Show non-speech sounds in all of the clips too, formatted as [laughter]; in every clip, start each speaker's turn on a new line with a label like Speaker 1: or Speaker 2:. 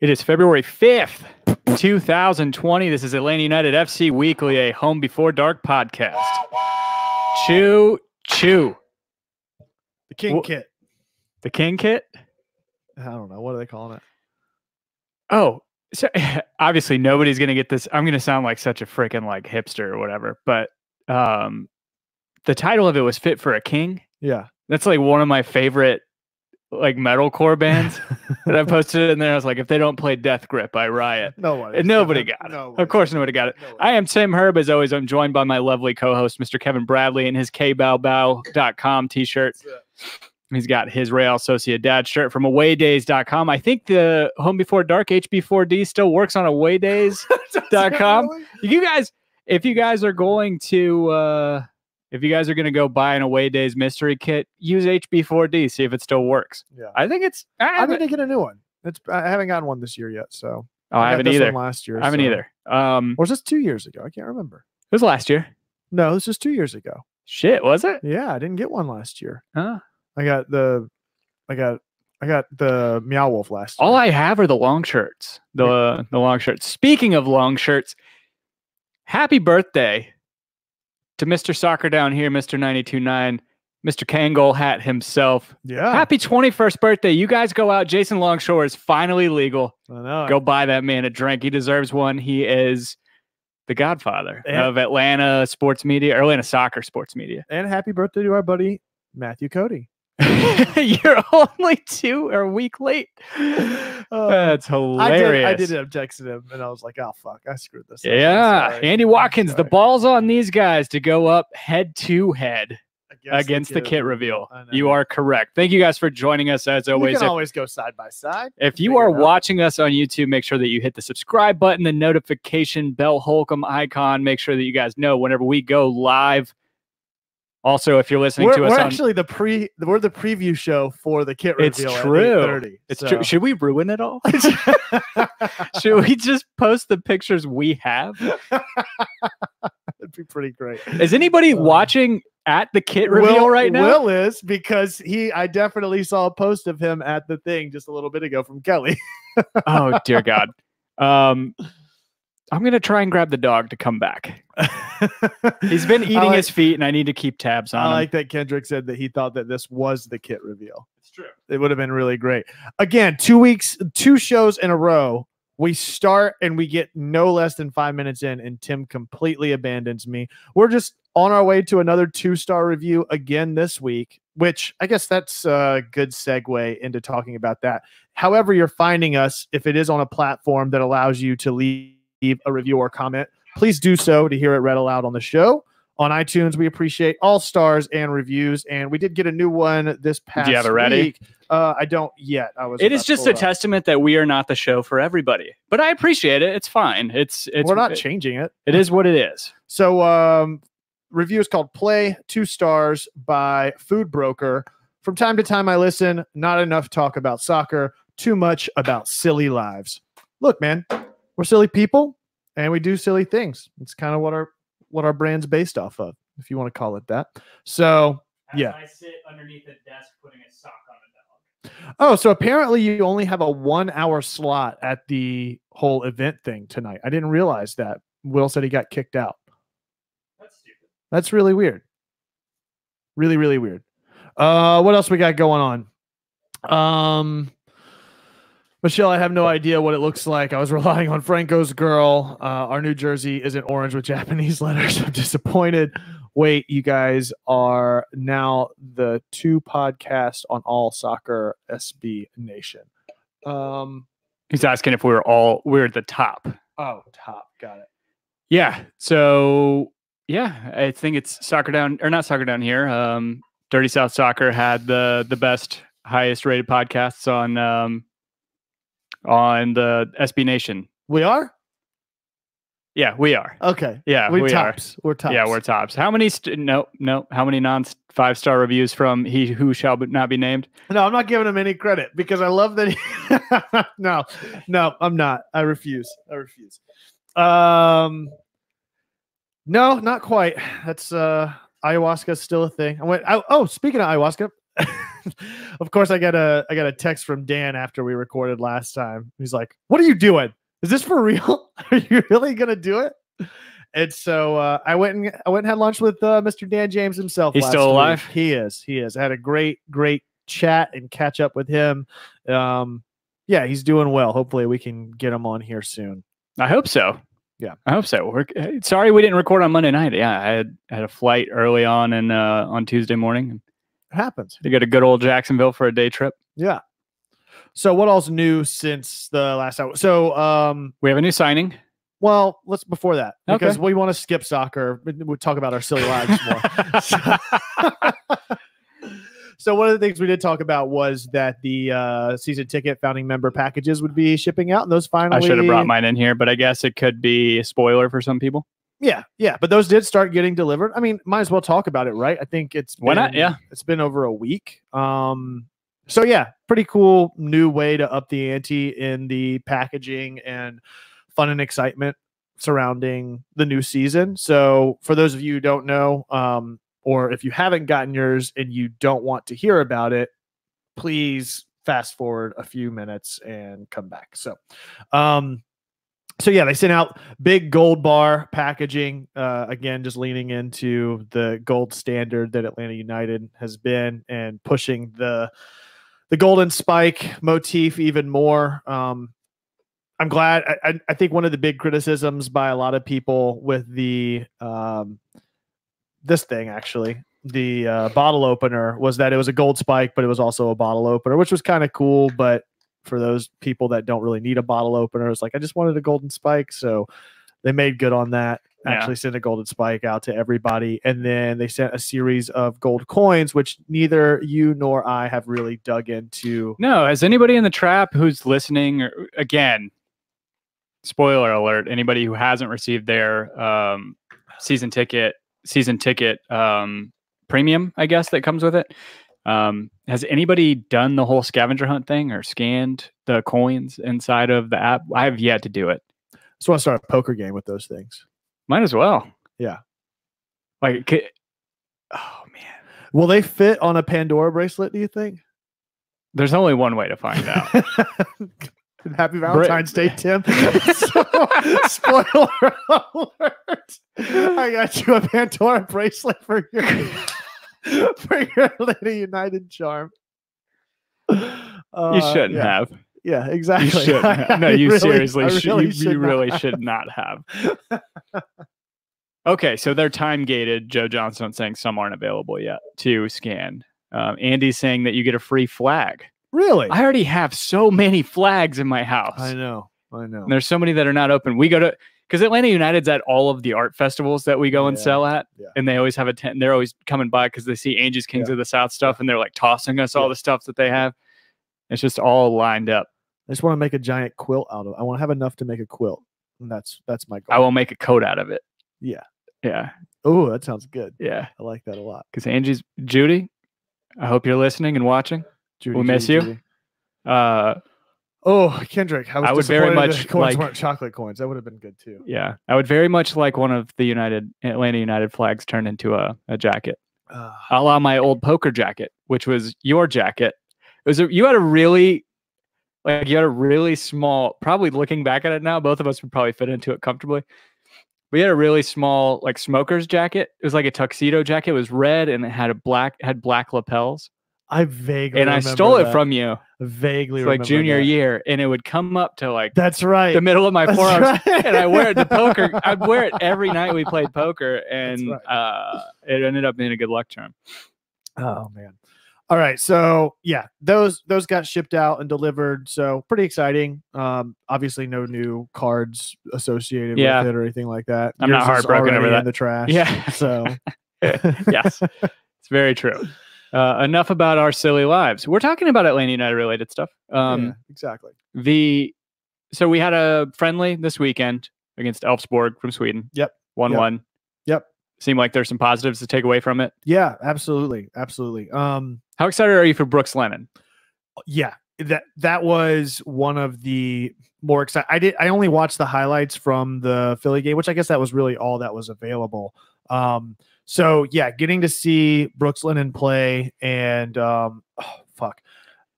Speaker 1: It is February 5th, 2020. This is Atlanta United FC Weekly, a home before dark podcast. Chew, chew.
Speaker 2: The King
Speaker 1: Wha-
Speaker 2: Kit.
Speaker 1: The King Kit?
Speaker 2: I don't know. What are they calling it?
Speaker 1: Oh, so [laughs] obviously nobody's going to get this. I'm going to sound like such a freaking like hipster or whatever, but um, the title of it was Fit for a King.
Speaker 2: Yeah.
Speaker 1: That's like one of my favorite like metalcore bands that I [laughs] posted in there. I was like, if they don't play Death Grip, I riot.
Speaker 2: Nobody.
Speaker 1: And nobody got it.
Speaker 2: No.
Speaker 1: Of course, nobody got it. I am Tim Herb. As always, I'm joined by my lovely co-host, Mr. Kevin Bradley, in his kbaobow.com t-shirt. He's got his Real Sociedad shirt from awaydays.com. I think the Home Before Dark HB4D still works on awaydays.com. [laughs] You guys, if you guys are going to uh if you guys are going to go buy an Away Days mystery kit, use HB4D, see if it still works.
Speaker 2: Yeah.
Speaker 1: I think it's I
Speaker 2: I need to get a new one. It's I haven't gotten one this year yet, so
Speaker 1: oh, I
Speaker 2: got
Speaker 1: haven't either.
Speaker 2: last year.
Speaker 1: I haven't
Speaker 2: so-
Speaker 1: either. Um
Speaker 2: Or was this two years ago? I can't remember.
Speaker 1: it was last year.
Speaker 2: No, this was two years ago.
Speaker 1: Shit, was it?
Speaker 2: Yeah, I didn't get one last year.
Speaker 1: Huh?
Speaker 2: I got the, I got, I got the Meow Wolf last. Year.
Speaker 1: All I have are the long shirts. The the long shirts. Speaking of long shirts, happy birthday to Mr. Soccer down here, Mr. 929, Mr. Kangol hat himself.
Speaker 2: yeah,
Speaker 1: Happy 21st birthday. You guys go out. Jason Longshore is finally legal.
Speaker 2: I know.
Speaker 1: Go buy that man a drink. He deserves one. He is the godfather
Speaker 2: Yeah.
Speaker 1: of Atlanta sports media, or Atlanta soccer sports media.
Speaker 2: And happy birthday to our buddy Matthew Cody. [laughs]
Speaker 1: You're only two or a week late.
Speaker 2: Uh,
Speaker 1: That's
Speaker 2: I
Speaker 1: hilarious.
Speaker 2: did. I did up texting him, and I was like, "Oh fuck, I screwed this." up.
Speaker 1: Yeah,
Speaker 2: sorry.
Speaker 1: Andy Watkins. The ball's on these guys to go up head to head
Speaker 2: Against
Speaker 1: the kit reveal. You are correct. Thank you guys for joining us as
Speaker 2: You
Speaker 1: always.
Speaker 2: can
Speaker 1: If,
Speaker 2: always go side by side.
Speaker 1: if you are watching us on YouTube, make sure that you hit the subscribe button, the notification bell Holcomb icon. Make sure that you guys know whenever we go live. Also, if you're listening
Speaker 2: We're,
Speaker 1: to us
Speaker 2: we're
Speaker 1: on,
Speaker 2: actually the pre. We're the preview show for the kit
Speaker 1: It's
Speaker 2: reveal.
Speaker 1: true.
Speaker 2: At 8:30,
Speaker 1: it's
Speaker 2: so.
Speaker 1: true. Should we ruin it all? [laughs] [laughs] Should we just post the pictures we have? [laughs]
Speaker 2: That'd be pretty great.
Speaker 1: Is anybody
Speaker 2: Uh,
Speaker 1: watching at the kit reveal
Speaker 2: Will,
Speaker 1: right now?
Speaker 2: Will is because he. I definitely saw a post of him at the thing just a little bit ago from Kelly.
Speaker 1: oh dear God. Um, I'm gonna try and grab the dog to come back. [laughs] He's been eating
Speaker 2: like,
Speaker 1: his feet, and I need to keep tabs on
Speaker 2: I
Speaker 1: him.
Speaker 2: like that Kendrick said that he thought that this was the kit reveal.
Speaker 1: It's true.
Speaker 2: It would have been really great. Again, two weeks, two shows in a row. We start and we get no less than five minutes in, and Tim completely abandons me. We're just on our way to another two star review again this week, which I guess that's a good segue into talking about that. However, you're finding us, if it is on a platform that allows you to leave a review or comment, please do so to hear it read aloud on the show. On iTunes, we appreciate all stars and reviews, and we did get a new one this past Do
Speaker 1: you have it ready?
Speaker 2: week. Uh, I don't yet. I was.
Speaker 1: It is just a
Speaker 2: up.
Speaker 1: testament that we are not the show for everybody, but I appreciate it. It's fine. It's it's
Speaker 2: We're not
Speaker 1: it-
Speaker 2: changing it.
Speaker 1: it is what it is.
Speaker 2: So, um, review is called "Play Two Stars" by Food Broker. From time to time, I listen. Not enough talk about soccer. Too much about silly lives. Look, man, we're silly people, and we do silly things. It's kind of what our what our brand's based off of, if you want to call it that. So, Yeah.
Speaker 1: I sit underneath a desk putting a sock on a dog.
Speaker 2: oh, so apparently you only have a one hour slot at the whole event thing tonight. I didn't realize that. Will said he got kicked out.
Speaker 1: That's stupid.
Speaker 2: That's really weird. Really, really weird. Uh, what else we got going on? Um, Michelle, I have no idea what it looks like. I was [laughs] relying on Franco's girl. Uh, our New Jersey isn't orange with Japanese [laughs] letters. I'm disappointed. Wait, you guys are now the two podcasts on all soccer SB Nation. Um,
Speaker 1: He's asking if we're all we're at the top.
Speaker 2: oh, top, got it.
Speaker 1: Yeah. So yeah, I think it's soccer down or not soccer down here. Um, Dirty South Soccer had the the best, highest rated podcasts on um on the SB Nation.
Speaker 2: We are
Speaker 1: Yeah, we are.
Speaker 2: okay.
Speaker 1: Yeah,
Speaker 2: we
Speaker 1: we are.
Speaker 2: tops. We're tops.
Speaker 1: Yeah, we're tops. How many? St- no, no. How many non five star reviews from he who shall not be named?
Speaker 2: No, I'm not giving him any credit because I love that. He... [laughs] no, no, I'm not. I refuse. I refuse. Um, no, not quite. That's uh, ayahuasca's still a thing. I went. I, oh, speaking of ayahuasca, [laughs] of course, I got a I got a text from Dan after we recorded last time. He's like, "What are you doing? Is this for real? [laughs] are you really gonna do it?" And so uh, I went and I went and had lunch with uh, Mr. Dan James himself.
Speaker 1: He's still
Speaker 2: week.
Speaker 1: alive?
Speaker 2: He is. He is. I had a great great chat and catch up with him. Um, yeah, he's doing well. Hopefully, we can get him on here soon.
Speaker 1: I hope so.
Speaker 2: Yeah.
Speaker 1: I hope so. We're, eh, sorry we didn't record on Monday night. Yeah, I had had a flight early on and uh, on Tuesday morning.
Speaker 2: It happens.
Speaker 1: To get a good old Jacksonville for a day trip.
Speaker 2: Yeah. So what else new since the last hour? So um
Speaker 1: We have a new signing.
Speaker 2: well, let's before that
Speaker 1: Okay.
Speaker 2: because we want to skip soccer. We'll talk about our silly lives more. [laughs] so, [laughs] so one of the things we did talk about was that the uh, season ticket founding member packages would be shipping out, and those finally.
Speaker 1: I should have brought mine in here, but I guess it could be a spoiler for some people.
Speaker 2: Yeah, yeah, but those did start getting delivered. I mean, might as well talk about it, right? I think it's
Speaker 1: Why not? Yeah.
Speaker 2: it's been over a week. Um, so yeah, pretty cool new way to up the ante in the packaging and fun and excitement surrounding the new season. So for those of you who don't know, um, or if you haven't gotten yours and you don't want to hear about it, please fast forward a few minutes and come back. So, um, so yeah, they sent out big gold bar packaging. Uh, again, just leaning into the gold standard that Atlanta United has been and pushing the the golden spike motif even more. Um, I'm glad. I, I, think one of the big criticisms by a lot of people with the um, this thing actually the uh, bottle opener was that it was a gold spike, but it was also a bottle opener, which was kind of cool. But for those people that don't really need a bottle opener, it's like I just wanted a golden spike, so they made good on that.
Speaker 1: Yeah.
Speaker 2: Actually, sent a golden spike out to everybody, and then they sent a series of gold coins, which neither you nor I have really dug into.
Speaker 1: No, has anybody in the trap who's listening, or again, spoiler alert, anybody who hasn't received their um, season ticket, season ticket um, premium, I guess that comes with it. Um, has anybody done the whole scavenger hunt thing or scanned the coins inside of the app? I have yet to do it.
Speaker 2: Just want to start a poker game with those things.
Speaker 1: Might as well.
Speaker 2: Yeah.
Speaker 1: Like, ca- oh man,
Speaker 2: Will they fit on a Pandora bracelet? Do you think?
Speaker 1: there's only one way to find out. [laughs]
Speaker 2: Happy Valentine's Day, Tim. [laughs] So, spoiler alert. I got you a Pandora bracelet for your [laughs] for your Atlanta United charm.
Speaker 1: you
Speaker 2: Uh,
Speaker 1: shouldn't
Speaker 2: yeah,
Speaker 1: have.
Speaker 2: Yeah, exactly. [laughs]
Speaker 1: You.
Speaker 2: I-
Speaker 1: No, you
Speaker 2: really-
Speaker 1: seriously
Speaker 2: I
Speaker 1: should.
Speaker 2: really
Speaker 1: you,
Speaker 2: should
Speaker 1: you really
Speaker 2: not.
Speaker 1: should not have. [laughs] okay, so they're time gated. Joe Johnson saying some aren't available yet to scan. Um, Andy's saying that you get a free flag.
Speaker 2: Really?
Speaker 1: I already have so many flags in my house.
Speaker 2: I know. I know.
Speaker 1: And there's so many that are not open. We go to because Atlanta United's at all of the art festivals that we go and
Speaker 2: Yeah,
Speaker 1: sell at,
Speaker 2: yeah.
Speaker 1: and they always have a tent. They're always coming by because they see Angie's Kings
Speaker 2: Yeah.
Speaker 1: of the South stuff, and they're like tossing us all the stuff that they have. It's just all lined up.
Speaker 2: I just want to make a giant quilt out of it. I want to have enough to make a quilt. And that's that's my goal.
Speaker 1: I will make a coat out of it.
Speaker 2: Yeah.
Speaker 1: Yeah.
Speaker 2: Oh, that sounds good.
Speaker 1: Yeah.
Speaker 2: I like that a lot.
Speaker 1: Because Angie's Judy, I hope you're listening and watching.
Speaker 2: Judy,
Speaker 1: We'll miss you. Uh,
Speaker 2: Oh, Kendrick, I was
Speaker 1: I would very much
Speaker 2: the coins
Speaker 1: like-
Speaker 2: weren't chocolate coins. That would have been good too.
Speaker 1: yeah, I would very much like one of the United Atlanta United flags turned into a, a jacket,
Speaker 2: Uh,
Speaker 1: a la my old poker jacket, which was your jacket. It was a, you had a really like you had a really small. Probably looking back at it now, both of us would probably fit into it comfortably. We had a really small like smoker's jacket. It was like a tuxedo jacket. It was red and it had a black had black lapels.
Speaker 2: I vaguely
Speaker 1: And I stole it from you.
Speaker 2: vaguely
Speaker 1: It's like
Speaker 2: remember
Speaker 1: junior
Speaker 2: that.
Speaker 1: year, and it would come up to like
Speaker 2: That's right.
Speaker 1: the middle of my
Speaker 2: That's
Speaker 1: forearms,
Speaker 2: right.
Speaker 1: and I wear it to poker. [laughs] I'd wear it every night we played poker, and
Speaker 2: right.
Speaker 1: uh, it ended up being a good luck charm.
Speaker 2: Oh man. All right. So yeah, those those got shipped out and delivered. So pretty exciting. Um, obviously no new cards associated
Speaker 1: Yeah.
Speaker 2: with it or anything like that.
Speaker 1: I'm not
Speaker 2: Yours is
Speaker 1: heartbroken over
Speaker 2: already in
Speaker 1: that.
Speaker 2: the trash.
Speaker 1: Yeah.
Speaker 2: So [laughs]
Speaker 1: yes, it's very true. Uh, enough about our silly lives. We're talking about Atlanta United related stuff. Um,
Speaker 2: yeah, exactly.
Speaker 1: The so we had a friendly this weekend against Elfsborg from Sweden.
Speaker 2: Yep.
Speaker 1: One one.
Speaker 2: Yep.
Speaker 1: Seemed like there's some positives to take away from it.
Speaker 2: Yeah, absolutely. Absolutely. Um,
Speaker 1: How excited are you for Brooks Lennon?
Speaker 2: yeah that that was one of the more exciting i did i only watched the highlights from the philly game which i guess that was really all that was available um So yeah, getting to see Brooks Lennon play and um, oh, fuck,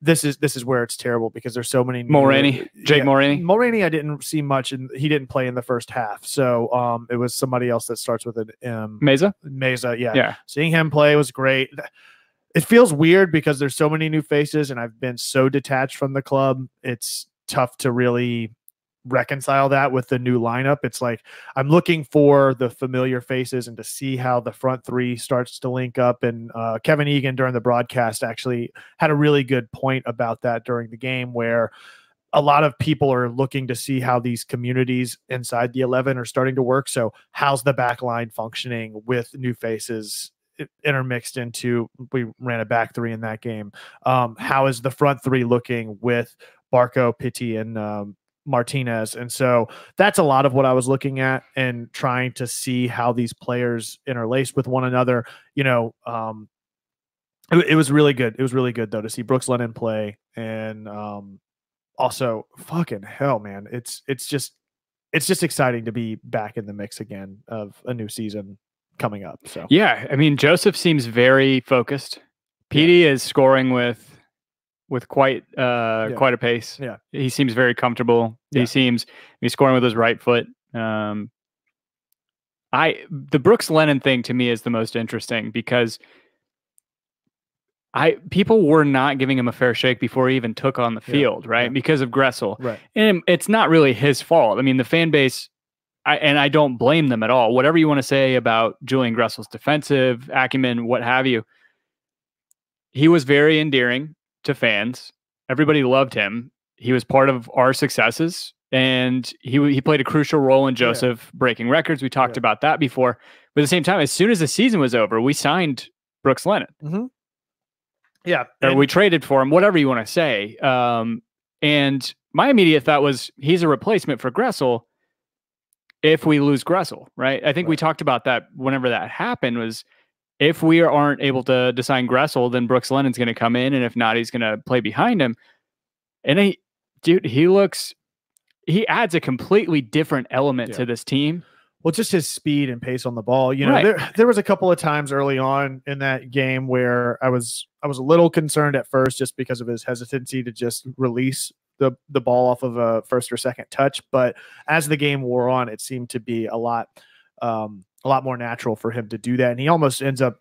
Speaker 2: this is this is where it's terrible because there's so many new-
Speaker 1: Jake
Speaker 2: yeah,
Speaker 1: Mulraney.
Speaker 2: Mulraney, I didn't see much, and he didn't play in the first half. So um, it was somebody else that starts with an M.
Speaker 1: Meza.
Speaker 2: Meza, yeah.
Speaker 1: Yeah.
Speaker 2: Seeing him play was great. It feels weird because there's so many new faces, and I've been so detached from the club. It's tough to really reconcile that with the new lineup. It's like I'm looking for the familiar faces and to see how the front three starts to link up. And uh, Kevin Egan during the broadcast actually had a really good point about that during the game where a lot of people are looking to see how these communities inside the 11 are starting to work. So, how's the back line functioning with new faces intermixed into? We ran a back three in that game. Um, how is the front three looking with Barco, Pity, and um, Martinez? And so, that's a lot of what I was looking at and trying to see how these players interlace with one another. You know, um, it, it was really good. It was really good though to see Brooks Lennon play and um, also fucking hell, man. It's it's just it's just exciting to be back in the mix again of a new season coming up. So
Speaker 1: Yeah, I mean Joseph seems very focused. Pity is scoring with with quite uh
Speaker 2: Yeah.
Speaker 1: quite a pace.
Speaker 2: Yeah.
Speaker 1: He seems very comfortable.
Speaker 2: Yeah.
Speaker 1: He seems he's scoring with his right foot. Um I the Brooks Lennon thing to me is the most interesting because I people were not giving him a fair shake before he even took on the
Speaker 2: Yeah,
Speaker 1: field, right?
Speaker 2: yeah.
Speaker 1: Because of Gressel.
Speaker 2: right,
Speaker 1: and it's not really his fault. I mean, the fan base, I, and I don't blame them at all. Whatever you want to say about Julian Gressel's defensive acumen, what have you, he was very endearing to fans. Everybody loved him. He was part of our successes, and he he played a crucial role in
Speaker 2: Yeah.
Speaker 1: Joseph breaking records. We talked
Speaker 2: Yeah.
Speaker 1: about that before. But at the same time, as soon as the season was over, we signed Brooks Lennon
Speaker 2: yeah.
Speaker 1: or
Speaker 2: and-
Speaker 1: we traded for him, whatever you want to say. Um, and my immediate thought was he's a replacement for Gressel if we lose Gressel, right? I think we talked about that whenever that happened was if we aren't able to, to sign Gressel, then Brooks Lennon's going to come in. And if not, he's going to play behind him. And he, dude, he looks, he adds a completely different element
Speaker 2: Yeah.
Speaker 1: to this team.
Speaker 2: well, just his speed and pace on the ball. You know,
Speaker 1: Right.
Speaker 2: there there was a couple of times early on in that game where I was I was a little concerned at first just because of his hesitancy to just release the the ball off of a first or second touch. But as the game wore on, it seemed to be a lot um, a lot more natural for him to do that, and he almost ends up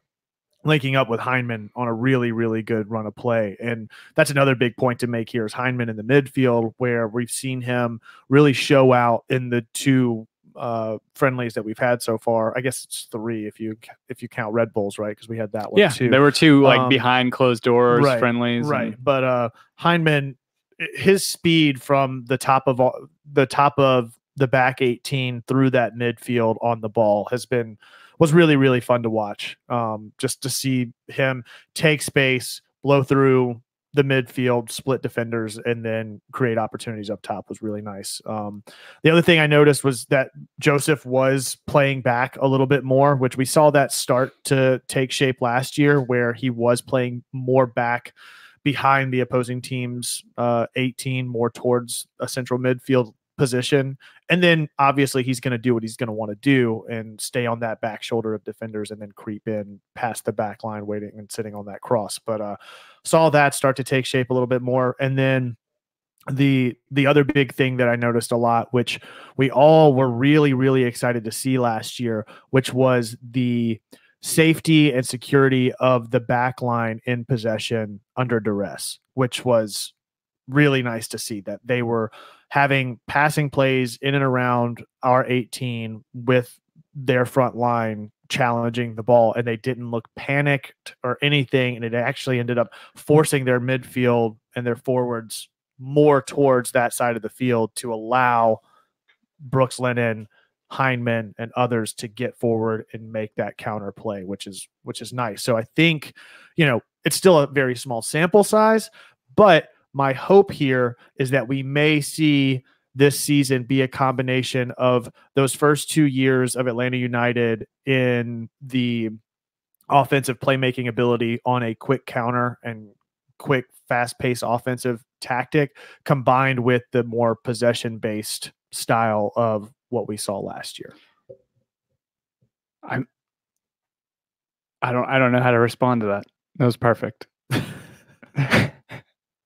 Speaker 2: linking up with Hyndman on a really, really good run of play. And that's another big point to make here is Hyndman in the midfield, where we've seen him really show out in the two uh friendlies that we've had so far. I guess it's three if you if you count Red Bulls, right? Because we had that one
Speaker 1: Yeah.
Speaker 2: too.
Speaker 1: There were two like
Speaker 2: Um,
Speaker 1: behind closed doors
Speaker 2: right,
Speaker 1: friendlies.
Speaker 2: right
Speaker 1: and-
Speaker 2: but uh Hyndman i- his speed from the top of all, the top of the back 18 through that midfield on the ball has been was really really fun to watch um just to see him take space blow through the midfield split defenders and then create opportunities up top was really nice. Um the other thing i noticed was that joseph was playing back a little bit more which we saw that start to take shape last year where he was playing more back behind the opposing team's uh, 18 more towards a central midfield position. And then obviously he's going to do what he's going to want to do and stay on that back shoulder of defenders and then creep in past the back line waiting and sitting on that cross. But uh saw that start to take shape a little bit more. And then the the other big thing that i noticed a lot which we all were really really excited to see last year which was the safety and security of the back line in possession under duress which was really nice to see that they were having passing plays in and around our 18 with their front line challenging the ball and they didn't look panicked or anything and it actually ended up forcing their midfield and their forwards more towards that side of the field to allow Brooks Lennon, Hyndman, and others to get forward and make that counter play, which is which is nice. So I think, you know, it's still a very small sample size, but my hope here is that we may see this season be a combination of those first two years of Atlanta United in the offensive playmaking ability on a quick counter and quick, fast paced offensive tactic combined with the more possession based style of what we saw last year.
Speaker 1: I'm I don't I don't know how to respond to that. That was perfect. [laughs]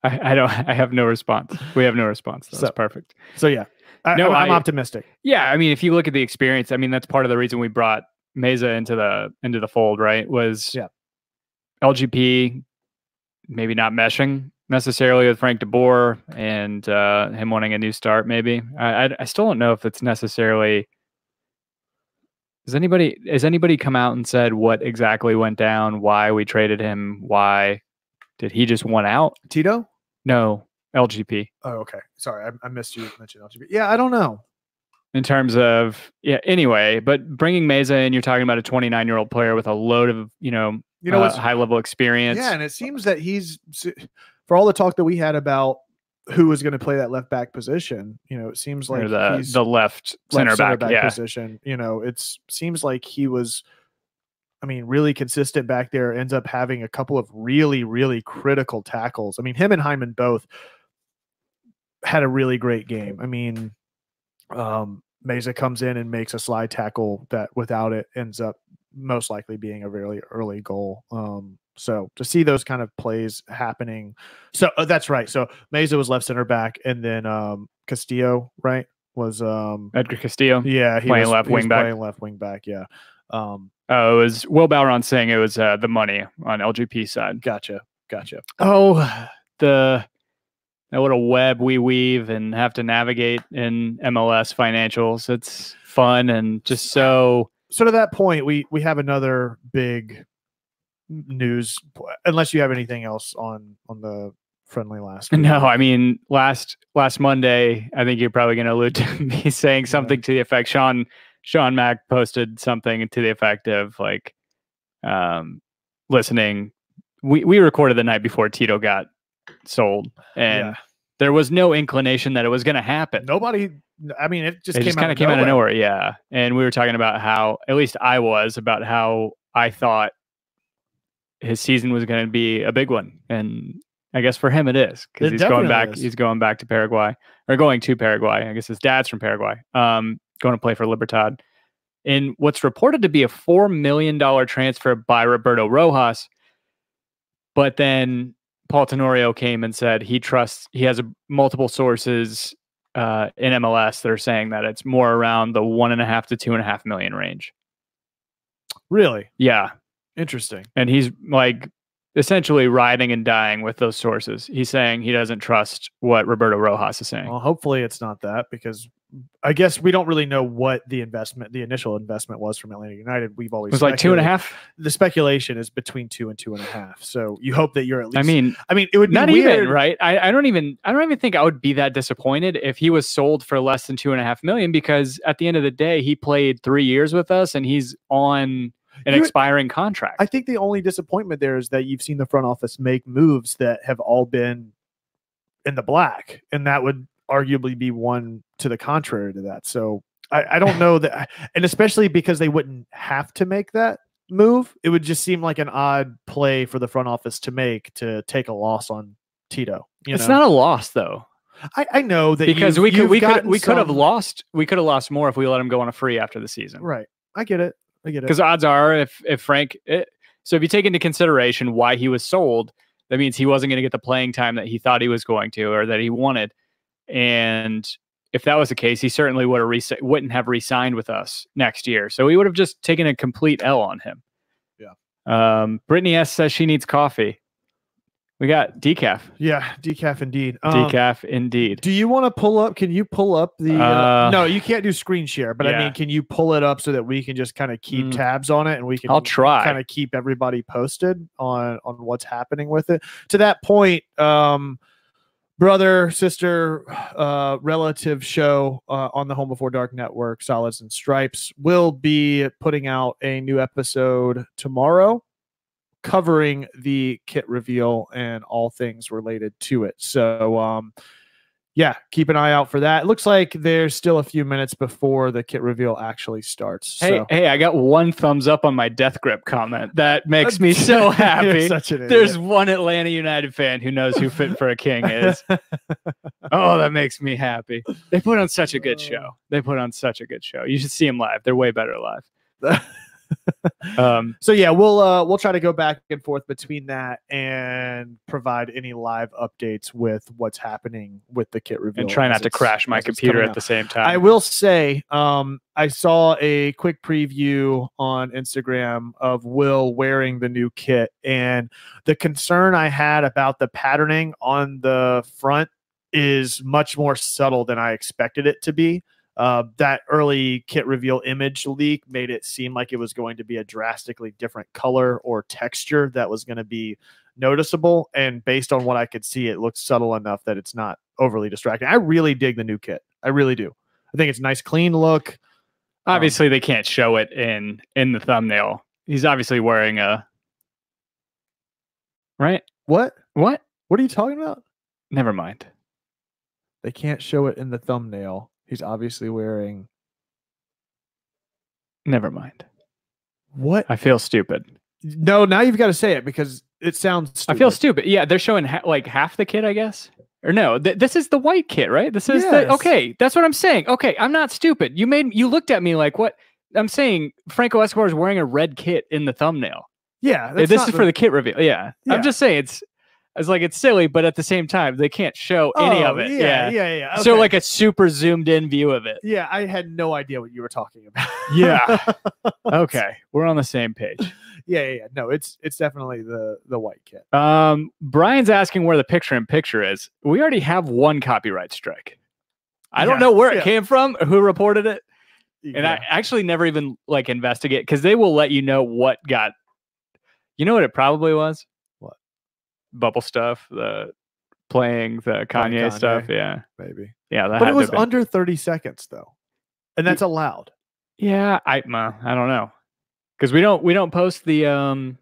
Speaker 1: I, I don't I have no response. We have no response. That's
Speaker 2: So-
Speaker 1: perfect.
Speaker 2: So yeah, I,
Speaker 1: No,
Speaker 2: I'm
Speaker 1: I-
Speaker 2: optimistic.
Speaker 1: Yeah, I mean, if you look at the experience, I mean, that's part of the reason we brought Meza into the into the fold, right? Was
Speaker 2: Yeah.
Speaker 1: LGP maybe not meshing necessarily with Frank de Boer and uh, him wanting a new start. Maybe I, I I still don't know if it's necessarily. Has anybody has anybody come out and said what exactly went down? Why we traded him? Why did he just want out?
Speaker 2: Tito.
Speaker 1: No, LGP.
Speaker 2: Oh, okay. Sorry, I, I missed you mention LGBT. Yeah, I don't know.
Speaker 1: in terms of yeah anyway but bringing Meza in you're talking about a 29 year old player with a load of you know
Speaker 2: You know
Speaker 1: uh, high level experience
Speaker 2: Yeah, and it seems that he's for all the talk that we had about who was going to play that left back position. You know, it seems
Speaker 1: or
Speaker 2: like
Speaker 1: the
Speaker 2: he's
Speaker 1: the left
Speaker 2: left
Speaker 1: center back, yeah
Speaker 2: position. You know, it's seems like he was. I mean, really consistent back there. Ends up having a couple of really, really critical tackles. I mean, him and Hyndman both had a really great game. I mean, um, Meza comes in and makes a slide tackle that, without it, ends up most likely being a really early goal. Um, so to see those kind of plays happening, so uh, that's right. So Meza was left center back, and then um, Castillo, right, was um,
Speaker 1: edgar castillo
Speaker 2: yeah, he
Speaker 1: Playing
Speaker 2: was,
Speaker 1: left wing back.
Speaker 2: Playing left wing back, yeah. Um,
Speaker 1: oh it was will Balron saying it was uh, the money on lgp side
Speaker 2: gotcha, gotcha.
Speaker 1: oh the that little web we weave and have to navigate in mls financials it's fun and just so
Speaker 2: So to that point, we we have another big news. Unless you have anything else on on the friendly last. week.
Speaker 1: No, I mean last last Monday, I think you're probably going to allude to [laughs] me saying something to the effect. Sean Sean Mack posted something to the effect of like, um, listening. We we recorded the night before Tito got sold, and
Speaker 2: Yeah.
Speaker 1: there was no inclination that it was going to happen.
Speaker 2: Nobody. I mean, it just
Speaker 1: it
Speaker 2: came
Speaker 1: just
Speaker 2: out
Speaker 1: kind
Speaker 2: of
Speaker 1: came out of
Speaker 2: nowhere.
Speaker 1: nowhere, yeah. And we were talking about how, at least I was, about how I thought his season was going to be a big one, and I guess for him it is because he's going back.
Speaker 2: is.
Speaker 1: He's going back to Paraguay or going to Paraguay. I guess his dad's from Paraguay. Um, going to play for Libertad. In what's reported to be a four million dollar transfer by Roberto Rojas, but then Paul Tenorio came and said he trusts. He has a, multiple sources uh, in MLS that are saying that it's more around the one and a half to two and a half million range.
Speaker 2: Really
Speaker 1: Yeah,
Speaker 2: interesting.
Speaker 1: and he's like essentially riding and dying with those sources. He's saying he doesn't trust what Roberto Rojas is saying.
Speaker 2: Well, hopefully it's not that because I guess we don't really know what the investment, the initial investment was from Atlanta United. We've always
Speaker 1: it was like two and a half.
Speaker 2: The speculation is between two and two and a half. So you hope that you're at least.
Speaker 1: I mean,
Speaker 2: I mean, it would be
Speaker 1: not
Speaker 2: weird.
Speaker 1: even right. I, I don't even I don't even think I would be that disappointed if he was sold for less than two and a half million because at the end of the day he played three years with us and he's on an
Speaker 2: You-
Speaker 1: expiring contract.
Speaker 2: I think the only disappointment there is that you've seen the front office make moves that have all been in the black, and that would arguably be one to the contrary to that. So I, I don't know that, [sighs] and especially because they wouldn't have to make that move, it would just seem like an odd play for the front office to make to take a loss on Tito. You
Speaker 1: it's
Speaker 2: know?
Speaker 1: not a loss though
Speaker 2: I, I know that
Speaker 1: because we could we could we could have lost we could have lost more if we let him go on a free after the season.
Speaker 2: Right, I get it. I get it.
Speaker 1: because odds are if if Frank it, so if you take into consideration why he was sold that means he wasn't going to get the playing time that he thought he was going to or that he wanted and if that was the case he certainly would have re- wouldn't have re-signed with us next year so we would have just taken a complete L on him
Speaker 2: Yeah.
Speaker 1: um Brittany S says she needs coffee we got decaf
Speaker 2: Yeah, decaf indeed. Um,
Speaker 1: decaf indeed
Speaker 2: Do you want to pull up? Can you pull up the? Uh,
Speaker 1: Uh,
Speaker 2: no, you can't do screen share. But I mean, can you pull it up so that we can just kind of keep
Speaker 1: Mm.
Speaker 2: tabs on it and we can
Speaker 1: I'll try
Speaker 2: kind of keep everybody posted on on what's happening with it. To that point, um, brother, sister, uh, relative show uh, on the Home Before Dark Network, Solids and Stripes, will be putting out a new episode tomorrow covering the kit reveal and all things related to it. So, um, yeah, keep an eye out for that. It looks like there's still a few minutes before the kit reveal actually starts.
Speaker 1: hey
Speaker 2: so.
Speaker 1: hey I got one thumbs up on my death grip comment that makes me [laughs] so happy
Speaker 2: such an idiot.
Speaker 1: There's one Atlanta United fan who knows who Fit for a King is. [laughs] oh, that makes me happy. They put on such a good uh. show. They put on such a good show. You should see them live. They're way better live. [laughs] [laughs] Um,
Speaker 2: So yeah, we'll uh we'll try to go back and forth between that and provide any live updates with what's happening with the kit reveal.
Speaker 1: and try not to crash my computer at
Speaker 2: out.
Speaker 1: the same time.
Speaker 2: I will say, um, I saw a quick preview on Instagram of Will wearing the new kit, and the concern I had about the patterning on the front is much more subtle than I expected it to be. Uh, that early kit reveal image leak made it seem like it was going to be a drastically different color or texture that was going to be noticeable. And based on what I could see, it looks subtle enough that it's not overly distracting. I really dig the new kit. I really do. I think it's a nice, clean look.
Speaker 1: obviously, they can't show it in in the thumbnail. He's obviously wearing a right.
Speaker 2: What?
Speaker 1: What?
Speaker 2: What are you talking about?
Speaker 1: Never mind.
Speaker 2: They can't show it in the thumbnail. He's obviously wearing
Speaker 1: Never mind.
Speaker 2: what?
Speaker 1: I feel stupid.
Speaker 2: No, now you've got to say it because it sounds.
Speaker 1: I feel
Speaker 2: stupid.
Speaker 1: stupid. Yeah, they're showing ha- like half the kit, I guess. Or no, th- this is the white kit, right? This is
Speaker 2: Yes.
Speaker 1: the okay. That's what I'm saying. Okay, I'm not stupid. You made you looked at me like what? I'm saying Franco Escobar is wearing a red kit in the thumbnail.
Speaker 2: Yeah,
Speaker 1: this is for the kit reveal. Yeah.
Speaker 2: Yeah.
Speaker 1: I'm just saying it's it's like it's silly, but at the same time they can't show any of
Speaker 2: Oh,
Speaker 1: it.
Speaker 2: Yeah,
Speaker 1: Yeah.
Speaker 2: yeah, yeah.
Speaker 1: So like a super zoomed in view of it.
Speaker 2: yeah, I had no idea what you were talking about. [laughs]
Speaker 1: Yeah. Okay, we're on the same page.
Speaker 2: yeah, yeah, yeah. No, it's it's definitely the the white kit.
Speaker 1: Um, Brian's asking where the picture in picture is. We already have one copyright strike. I don't know where it came from, who reported it, and. I actually never even like investigate because they will let you know what got. You know what it probably was? Bubble stuff, the playing the
Speaker 2: Playing
Speaker 1: Kanye, stuff. Yeah,
Speaker 2: maybe,
Speaker 1: yeah, that
Speaker 2: but it was under thirty seconds though, and that's allowed.
Speaker 1: Yeah, I uh, I don't know because we don't we don't post the um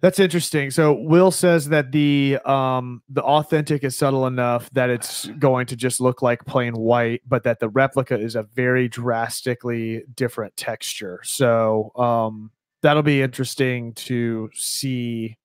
Speaker 2: That's interesting. So Will says that the um the authentic is subtle enough that it's going to just look like plain white, but that the replica is a very drastically different texture. So um that'll be interesting to see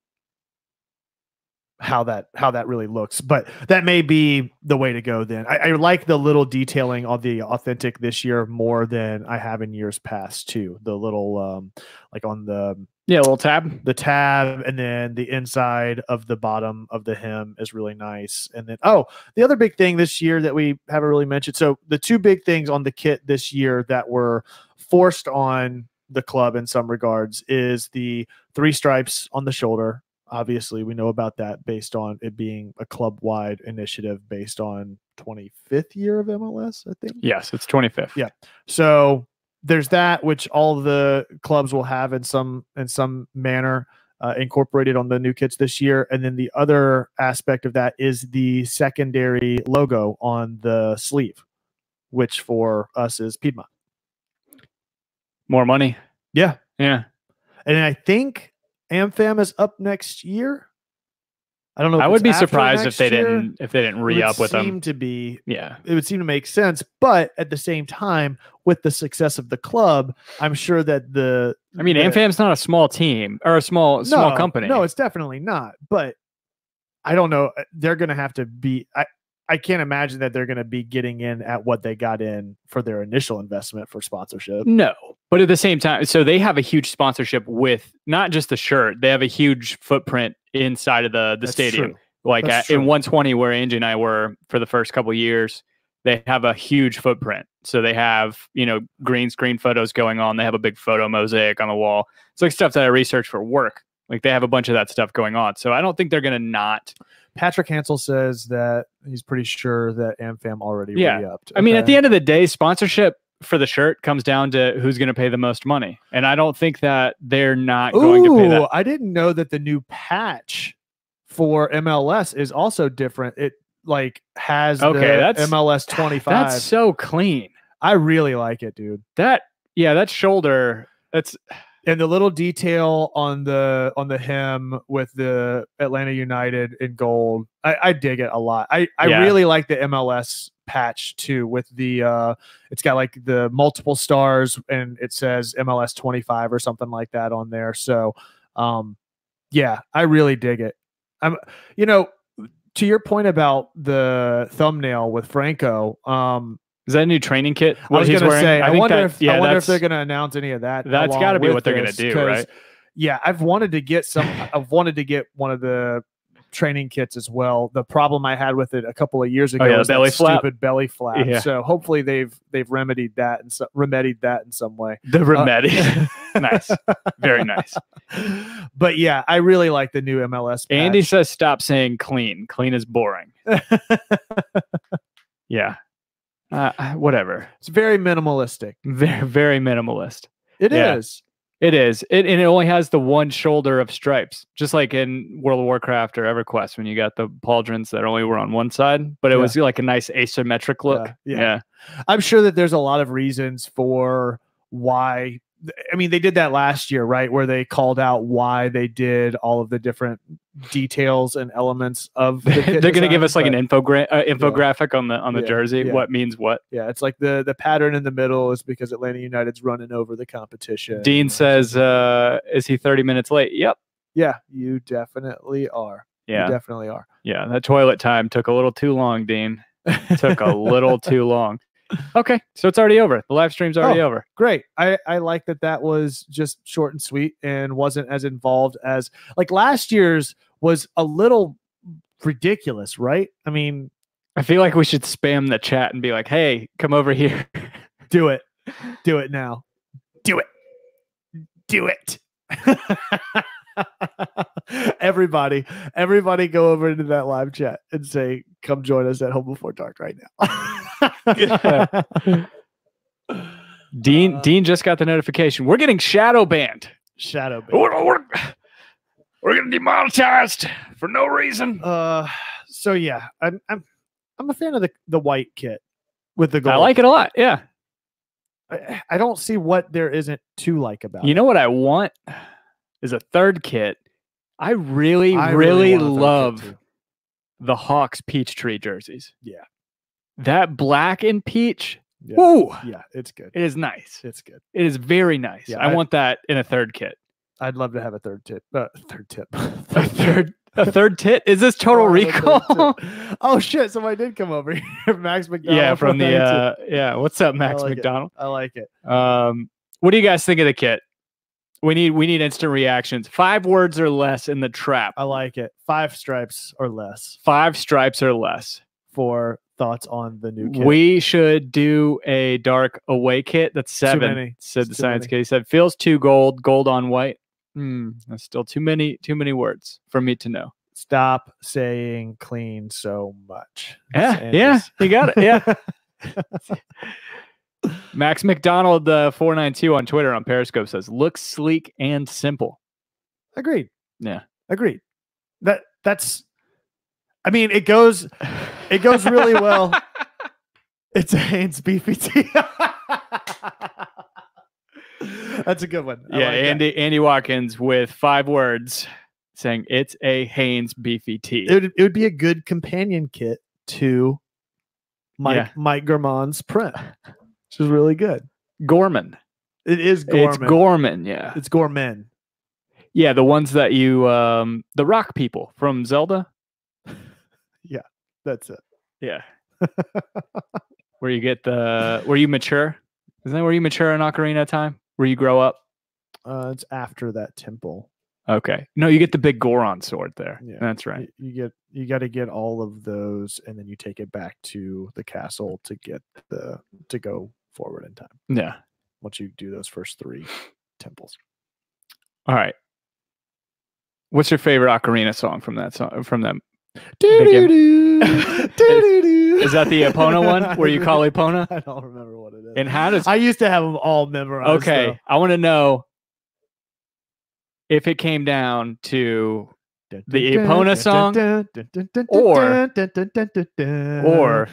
Speaker 2: how that how that really looks. But that may be the way to go then. I, I like the little detailing of the authentic this year more than I have in years past too. The little um like on the
Speaker 1: yeah little tab.
Speaker 2: the tab and then the inside of the bottom of the hem is really nice and then oh the other big thing this year that we haven't really mentioned so the two big things on the kit this year that were forced on the club in some regards is the three stripes on the shoulder obviously we know about that based on it being a club wide initiative based on 25th year of mls i think
Speaker 1: Yes, it's 25th.
Speaker 2: Yeah. so there's that which all the clubs will have in some in some manner uh, incorporated on the new kits this year and then the other aspect of that is the secondary logo on the sleeve which for us is piedmont
Speaker 1: More money.
Speaker 2: yeah
Speaker 1: Yeah.
Speaker 2: and i think amfam is up next year i don't know if
Speaker 1: I would be surprised if they
Speaker 2: year.
Speaker 1: didn't if they didn't re up with
Speaker 2: seem
Speaker 1: them.
Speaker 2: to be
Speaker 1: Yeah.
Speaker 2: it would seem to make sense. But at the same time, with the success of the club, I'm sure that the
Speaker 1: I mean,
Speaker 2: the-
Speaker 1: AmFam's not a small team or a small small
Speaker 2: no,
Speaker 1: company.
Speaker 2: No, it's definitely not. But I don't know. They're going to have to be. I I can't imagine that they're going to be getting in at what they got in for their initial investment for sponsorship.
Speaker 1: no. But at the same time, so they have a huge sponsorship with not just the shirt; they have a huge footprint inside of the the
Speaker 2: That's
Speaker 1: stadium.
Speaker 2: true.
Speaker 1: Like at, in 120, where Angie and I were for the first couple years, they have a huge footprint. So they have you know green screen photos going on. They have a big photo mosaic on the wall. It's like stuff that I researched for work. Like they have a bunch of that stuff going on. So I don't think they're gonna not
Speaker 2: Patrick Hansel says that he's pretty sure that AmFam already
Speaker 1: Yeah.
Speaker 2: re-upped.
Speaker 1: I mean, at the end of the day, sponsorship for the shirt comes down to who's going to pay the most money, and I don't think that they're not going to pay
Speaker 2: Ooh,
Speaker 1: that.
Speaker 2: I didn't know that the new patch for MLS is also different. It like has
Speaker 1: Okay,
Speaker 2: the
Speaker 1: that's-
Speaker 2: MLS [sighs] 25.
Speaker 1: That's so clean.
Speaker 2: I really like it, dude.
Speaker 1: That yeah, that shoulder. That's
Speaker 2: And the little detail on the on the hem with the Atlanta United in gold, I, I dig it a lot. I I
Speaker 1: Yeah.
Speaker 2: really like the MLS patch too with the uh it's got like the multiple stars and it says MLS 25 or something like that on there. So um yeah, I really dig it. I'm you know to your point about the thumbnail with Franco, um
Speaker 1: Is that a new training kit?
Speaker 2: I was
Speaker 1: he's
Speaker 2: gonna
Speaker 1: wearing?
Speaker 2: say, I,
Speaker 1: think
Speaker 2: wonder
Speaker 1: that-
Speaker 2: if
Speaker 1: yeah,
Speaker 2: I wonder if they're gonna announce any of that.
Speaker 1: That's gotta be what they're gonna do, right?
Speaker 2: Yeah, I've wanted to get some. [laughs] I've wanted to get one of the training kits as well. The problem I had with it a couple of years oh, ago
Speaker 1: Oh, yeah,
Speaker 2: was that
Speaker 1: belly flap?
Speaker 2: stupid belly flap.
Speaker 1: Yeah.
Speaker 2: So hopefully they've they've remedied that and so, remedied that in some way.
Speaker 1: the uh, remedy. [laughs] [laughs] nice, very nice.
Speaker 2: but yeah, I really like the new MLS.
Speaker 1: Andy says stop saying clean. Clean is boring. Yeah. Uh, [sighs] whatever.
Speaker 2: it's very minimalistic.
Speaker 1: Very, very minimalist.
Speaker 2: It is.
Speaker 1: Yeah. It is. It and it only has the one shoulder of stripes, just like in World of Warcraft or EverQuest when you got the pauldrons that only were on one side, but it
Speaker 2: Yeah.
Speaker 1: was like a nice asymmetric look.
Speaker 2: Yeah.
Speaker 1: yeah.
Speaker 2: I'm sure that there's a lot of reasons for why. I mean, they did that last year, right? Where they called out why they did all of the different details and elements of. The [laughs]
Speaker 1: They're going to give us like an infogra- uh, infographic on the on the
Speaker 2: Yeah,
Speaker 1: jersey.
Speaker 2: yeah.
Speaker 1: What means what?
Speaker 2: Yeah, it's like the the pattern in the middle is because Atlanta United's running over the competition.
Speaker 1: Dean says, uh, "Is he 30 minutes late?" Yep.
Speaker 2: "Yeah, you definitely are. You
Speaker 1: Yeah.
Speaker 2: definitely are."
Speaker 1: Yeah. That toilet time took a little too long, Dean. [laughs] Took a little too long. Okay, so it's already over. The live stream's already
Speaker 2: Oh.
Speaker 1: over.
Speaker 2: great. I I like that that was just short and sweet and wasn't as involved as like last year's was a little ridiculous, right? I mean,
Speaker 1: I feel like we should spam the chat and be like, "Hey, come over here."
Speaker 2: do it. [laughs] Do it now. Do it. Do it. [laughs] everybody, everybody go over into that live chat and say, come join us at Home Before Dark right now. [laughs]
Speaker 1: Dean
Speaker 2: Uh,
Speaker 1: Dean just got the notification. We're getting shadow banned.
Speaker 2: Shadow. Band.
Speaker 1: We're, we're, we're getting demonetized for no reason.
Speaker 2: Uh, so yeah, I'm I'm I'm a fan of the the white kit with the gold.
Speaker 1: I like it a lot. Yeah.
Speaker 2: I, I don't see what there isn't to like about
Speaker 1: You
Speaker 2: it.
Speaker 1: know what I want is a third kit. I really,
Speaker 2: I
Speaker 1: really,
Speaker 2: want a third kit,
Speaker 1: love the Hawks peach tree jerseys.
Speaker 2: Yeah.
Speaker 1: That black and peach.
Speaker 2: Yeah.
Speaker 1: Woo!
Speaker 2: yeah, it's good.
Speaker 1: It is nice.
Speaker 2: It's good.
Speaker 1: It is very nice.
Speaker 2: Yeah,
Speaker 1: I,
Speaker 2: I-
Speaker 1: want that in a third kit.
Speaker 2: I'd love to have a third tip. Uh, third tip. [laughs]
Speaker 1: A third a [laughs] third tit? Is this total
Speaker 2: Oh, I have a third
Speaker 1: recall? [laughs]
Speaker 2: Oh shit! Somebody did come over here. Max McDonald.
Speaker 1: yeah, from the uh yeah. What's up, Max
Speaker 2: like it.
Speaker 1: McDonald?
Speaker 2: I like it.
Speaker 1: Um, what do you guys think of the kit? We need we need instant reactions. Five words or less in the trap.
Speaker 2: I like it. Five stripes or less
Speaker 1: Five stripes or less.
Speaker 2: For thoughts on the new kit.
Speaker 1: We should do a dark away kit. That's seven. Said
Speaker 2: It's
Speaker 1: the science
Speaker 2: many.
Speaker 1: kit. He said feels too gold, gold on white. Hmm, that's still too many too many words for me to know.
Speaker 2: Stop saying clean so much.
Speaker 1: Yeah,
Speaker 2: Sandy's-
Speaker 1: yeah, you got it. Yeah. [laughs] Max McDonald uh, four nine two on Twitter on Periscope says looks sleek and simple.
Speaker 2: Agreed.
Speaker 1: Yeah.
Speaker 2: Agreed. That that's. I mean, it goes. It goes really well. [laughs] It's a Hanes BPT. [laughs] That's a good one. I
Speaker 1: yeah,
Speaker 2: like that.
Speaker 1: Andy Andy Watkins with five words saying it's a Hanes beefy tea.
Speaker 2: It would, it would be a good companion kit to Mike
Speaker 1: Yeah.
Speaker 2: Mike Gorman's print, which is really good.
Speaker 1: Gorman.
Speaker 2: It is Gorman.
Speaker 1: It's Gorman, yeah.
Speaker 2: It's Gorman.
Speaker 1: Yeah, the ones that you um the rock people from Zelda.
Speaker 2: That's it.
Speaker 1: Yeah. [laughs] where you get the where you mature. Isn't that where you mature in Ocarina Time? Where you grow up?
Speaker 2: Uh, it's after that temple.
Speaker 1: Okay. No, you get the big Goron sword there.
Speaker 2: Yeah.
Speaker 1: That's right.
Speaker 2: You, you get you got to get all of those, and then you take it back to the castle to get the to go forward in time.
Speaker 1: Yeah.
Speaker 2: Once you do those first three temples.
Speaker 1: All right. What's your favorite Ocarina song from that song from them?
Speaker 2: Doo-doo-doo. [laughs]
Speaker 1: Is that the Epona one [laughs] where you call Epona?
Speaker 2: I don't remember what it is.
Speaker 1: And how does
Speaker 2: I used to have them all memorized.
Speaker 1: Okay,
Speaker 2: though.
Speaker 1: I want to know if it came down to The Epona song or- or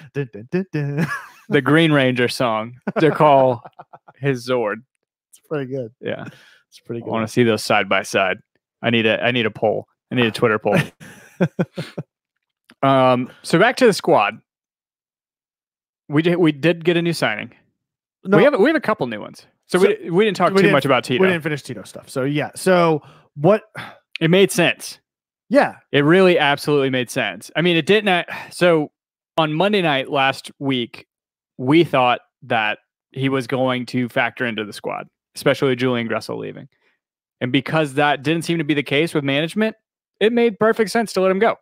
Speaker 1: the Green Ranger song to call [laughs] his Zord.
Speaker 2: it's pretty good.
Speaker 1: Yeah.
Speaker 2: It's pretty good.
Speaker 1: I want to see those side by side. I need a I need a poll. I need a Twitter poll. Um so back to the squad. We did we did get a new signing.
Speaker 2: no,
Speaker 1: we have we have a couple new ones. So,
Speaker 2: So-
Speaker 1: we, we didn't talk
Speaker 2: we
Speaker 1: too
Speaker 2: didn't-
Speaker 1: much about Tito.
Speaker 2: we didn't finish Tito stuff. So yeah. So what?
Speaker 1: It made sense.
Speaker 2: Yeah.
Speaker 1: It really absolutely made sense. I mean, it didn't. uh, So on Monday night last week, we thought that he was going to factor into the squad, especially Julian Gressel leaving. And because that didn't seem to be the case with management, it made perfect sense to let him go.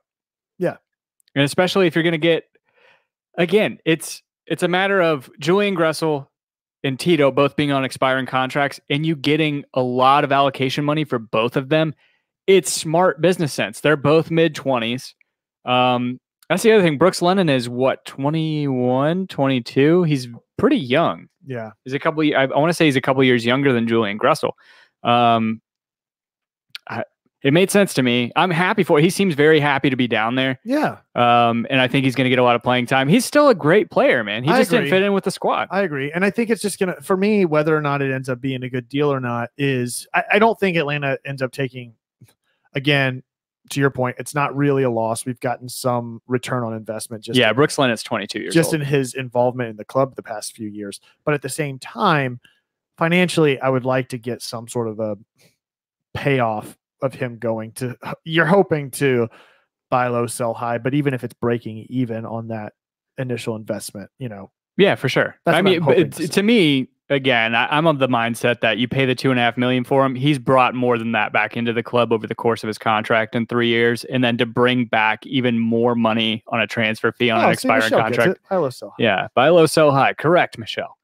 Speaker 1: And especially if you're going to get again, it's it's a matter of Julian Gressel and Tito both being on expiring contracts and you getting a lot of allocation money for both of them. It's smart business sense. They're both mid 20s. Um, that's the other thing. Brooks Lennon is what, 21, 22? He's pretty young.
Speaker 2: Yeah.
Speaker 1: He's a couple, I, I want to say he's a couple years younger than Julian Gressel. Um, it made sense to me. I'm happy for. He seems very happy to be down there.
Speaker 2: Yeah.
Speaker 1: Um, and I think he's going to get a lot of playing time. He's still a great player, man. He
Speaker 2: I
Speaker 1: just didn't fit in with the squad.
Speaker 2: I agree. And I think it's just going to, for me, whether or not it ends up being a good deal or not, is I, I don't think Atlanta ends up taking, again, to your point, it's not really a loss. We've gotten some return on investment just
Speaker 1: yeah,
Speaker 2: in,
Speaker 1: Brooks Lennon's 22 years
Speaker 2: just
Speaker 1: old.
Speaker 2: in his involvement in the club the past few years. But at the same time, financially, I would like to get some sort of a payoff of him going to, you're hoping to buy low, sell high, but even if it's breaking even on that initial investment, you know,
Speaker 1: yeah, for sure. I mean,
Speaker 2: I'm
Speaker 1: but
Speaker 2: hoping
Speaker 1: it-
Speaker 2: to
Speaker 1: to me, again, I, I'm of the mindset that you pay the two and a half million for him. He's brought more than that back into the club over the course of his contract in three years, and then to bring back even more money on a transfer fee on
Speaker 2: Oh,
Speaker 1: an expiring
Speaker 2: gets
Speaker 1: contract.
Speaker 2: I love so high.
Speaker 1: Yeah, buy low, sell high. Correct, Michelle.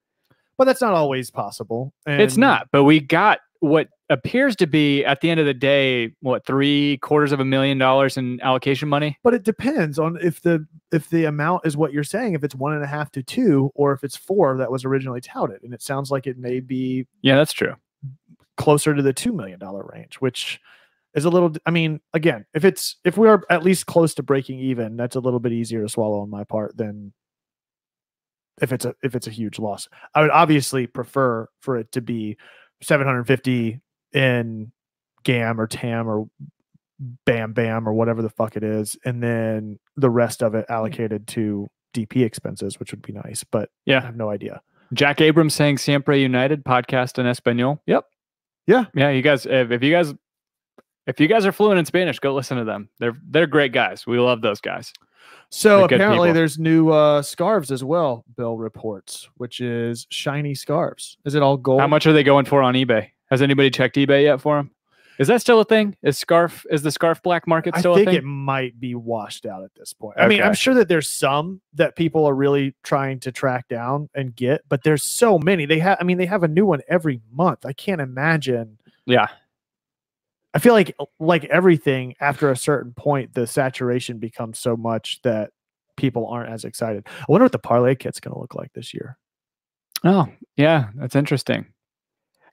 Speaker 2: But that's not always possible.
Speaker 1: it's not, but we got what appears to be at the end of the day, what three quarters of a million dollars in allocation money.
Speaker 2: But it depends on if the if the amount is what you're saying, if it's one and a half to two, or if it's four that was originally touted. And it sounds like it may be
Speaker 1: Yeah, that's true.
Speaker 2: closer to the two million dollar range, which is a little. I mean, again, if it's if we are at least close to breaking even, that's a little bit easier to swallow on my part than if it's a if it's a huge loss. I would obviously prefer for it to be 750 in GAM or TAM or Bam Bam or whatever the fuck it is, and then the rest of it allocated to DP expenses, which would be nice. But
Speaker 1: yeah, I
Speaker 2: have no idea.
Speaker 1: Jack Abrams saying Siempre United podcast in Espanol. Yep.
Speaker 2: Yeah.
Speaker 1: Yeah. You guys, if, if you guys, if you guys are fluent in Spanish, go listen to them. They're they're great guys. We love those guys.
Speaker 2: So apparently,
Speaker 1: people.
Speaker 2: there's new uh, scarves as well. Bill reports, which is shiny scarves. Is it all gold?
Speaker 1: How much are they going for on eBay? Has anybody checked eBay yet for them? Is that still a thing? Is scarf is the scarf black market
Speaker 2: I
Speaker 1: still
Speaker 2: think
Speaker 1: a thing?
Speaker 2: it might be washed out at this point. I mean, I'm sure that there's some that people are really trying to track down and get, but there's so many. They have, I mean, they have a new one every month. I can't imagine.
Speaker 1: yeah.
Speaker 2: I feel like, like everything, after a certain point, the saturation becomes so much that people aren't as excited. I wonder what the Parley kit's going to look like this year.
Speaker 1: Oh, yeah. That's interesting.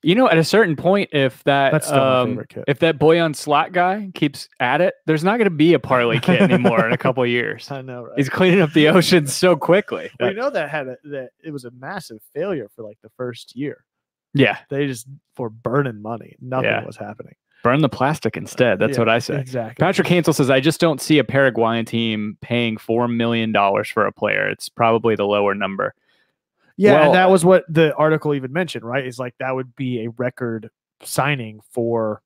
Speaker 1: You know, at a certain point, if that
Speaker 2: That's
Speaker 1: um, if that Boyan Slat guy keeps at it, there's not going to be a Parley kit anymore in a [laughs] couple of years.
Speaker 2: I know, right?
Speaker 1: He's cleaning up the [laughs] ocean so quickly.
Speaker 2: we know that had a, that it was a massive failure for like the first year.
Speaker 1: yeah,
Speaker 2: They just were burning money. Nothing
Speaker 1: Yeah.
Speaker 2: was happening.
Speaker 1: Burn the plastic instead. That's
Speaker 2: Yeah,
Speaker 1: what I say.
Speaker 2: Exactly.
Speaker 1: Patrick Hansel says, I just don't see a Paraguayan team paying $4 million for a player. It's probably the lower number.
Speaker 2: Yeah,
Speaker 1: Well-
Speaker 2: and that was what the article even mentioned, right? Is like that would be a record signing for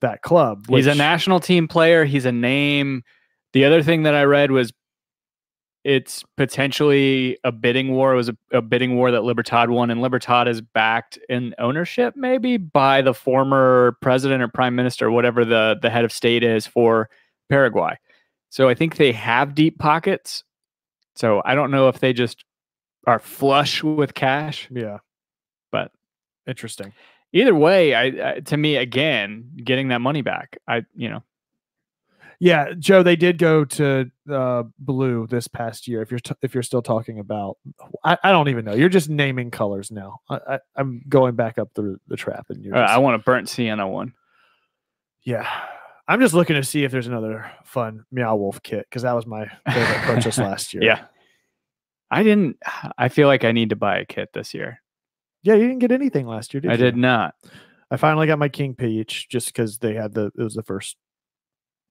Speaker 2: that club.
Speaker 1: He's a national team player. He's a name. The other thing that I read was it's potentially a bidding war. It was a, a bidding war that Libertad won, and Libertad is backed in ownership, maybe by the former president or prime minister, whatever the the head of state is for Paraguay. So I think they have deep pockets. So I don't know if they just are flush with cash.
Speaker 2: Yeah,
Speaker 1: But-
Speaker 2: interesting.
Speaker 1: Either way, I, I to me again getting that money back. I you know
Speaker 2: Yeah, Joe, they did go to uh, blue this past year. If you're t- if you're still talking about, I, I don't even know. You're just naming colors now. I, I, I'm going back up the the trap, and you're just-
Speaker 1: I want a burnt sienna one.
Speaker 2: yeah. I'm just looking to see if there's another fun Meow Wolf kit because that was my favorite purchase [laughs] last year.
Speaker 1: Yeah. I didn't. I feel like I need to buy a kit this year.
Speaker 2: yeah. You didn't get anything last year, did
Speaker 1: I
Speaker 2: you?
Speaker 1: I did not.
Speaker 2: I finally got my King Peach just because they had the it was the first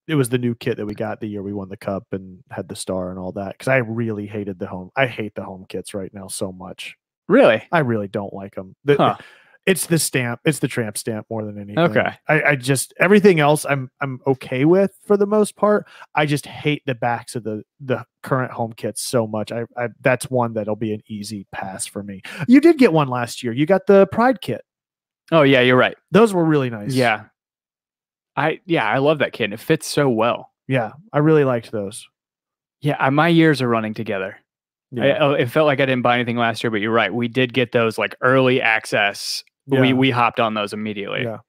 Speaker 2: it was the new kit that we got the year we won the cup and had the star and all that because I really hated the home I hate the home kits right now so much
Speaker 1: Really?
Speaker 2: I really don't like them the,
Speaker 1: Huh.
Speaker 2: It's the stamp. It's the tramp stamp more than anything.
Speaker 1: Okay.
Speaker 2: I, I just everything else I'm I'm okay with for the most part. I just hate the backs of the the current home kits so much. I, I that's one that'll be an easy pass for me. You did get one last year. You got the Pride kit.
Speaker 1: Oh yeah, you're right.
Speaker 2: Those were really nice.
Speaker 1: Yeah. I yeah, I love that kit. and It fits so well.
Speaker 2: Yeah. I really liked those.
Speaker 1: Yeah, I, my years are running together. I,
Speaker 2: Yeah.
Speaker 1: oh, it felt like I didn't buy anything last year, but you're right. We did get those like early access. We
Speaker 2: Yeah.
Speaker 1: we hopped on those immediately.
Speaker 2: yeah.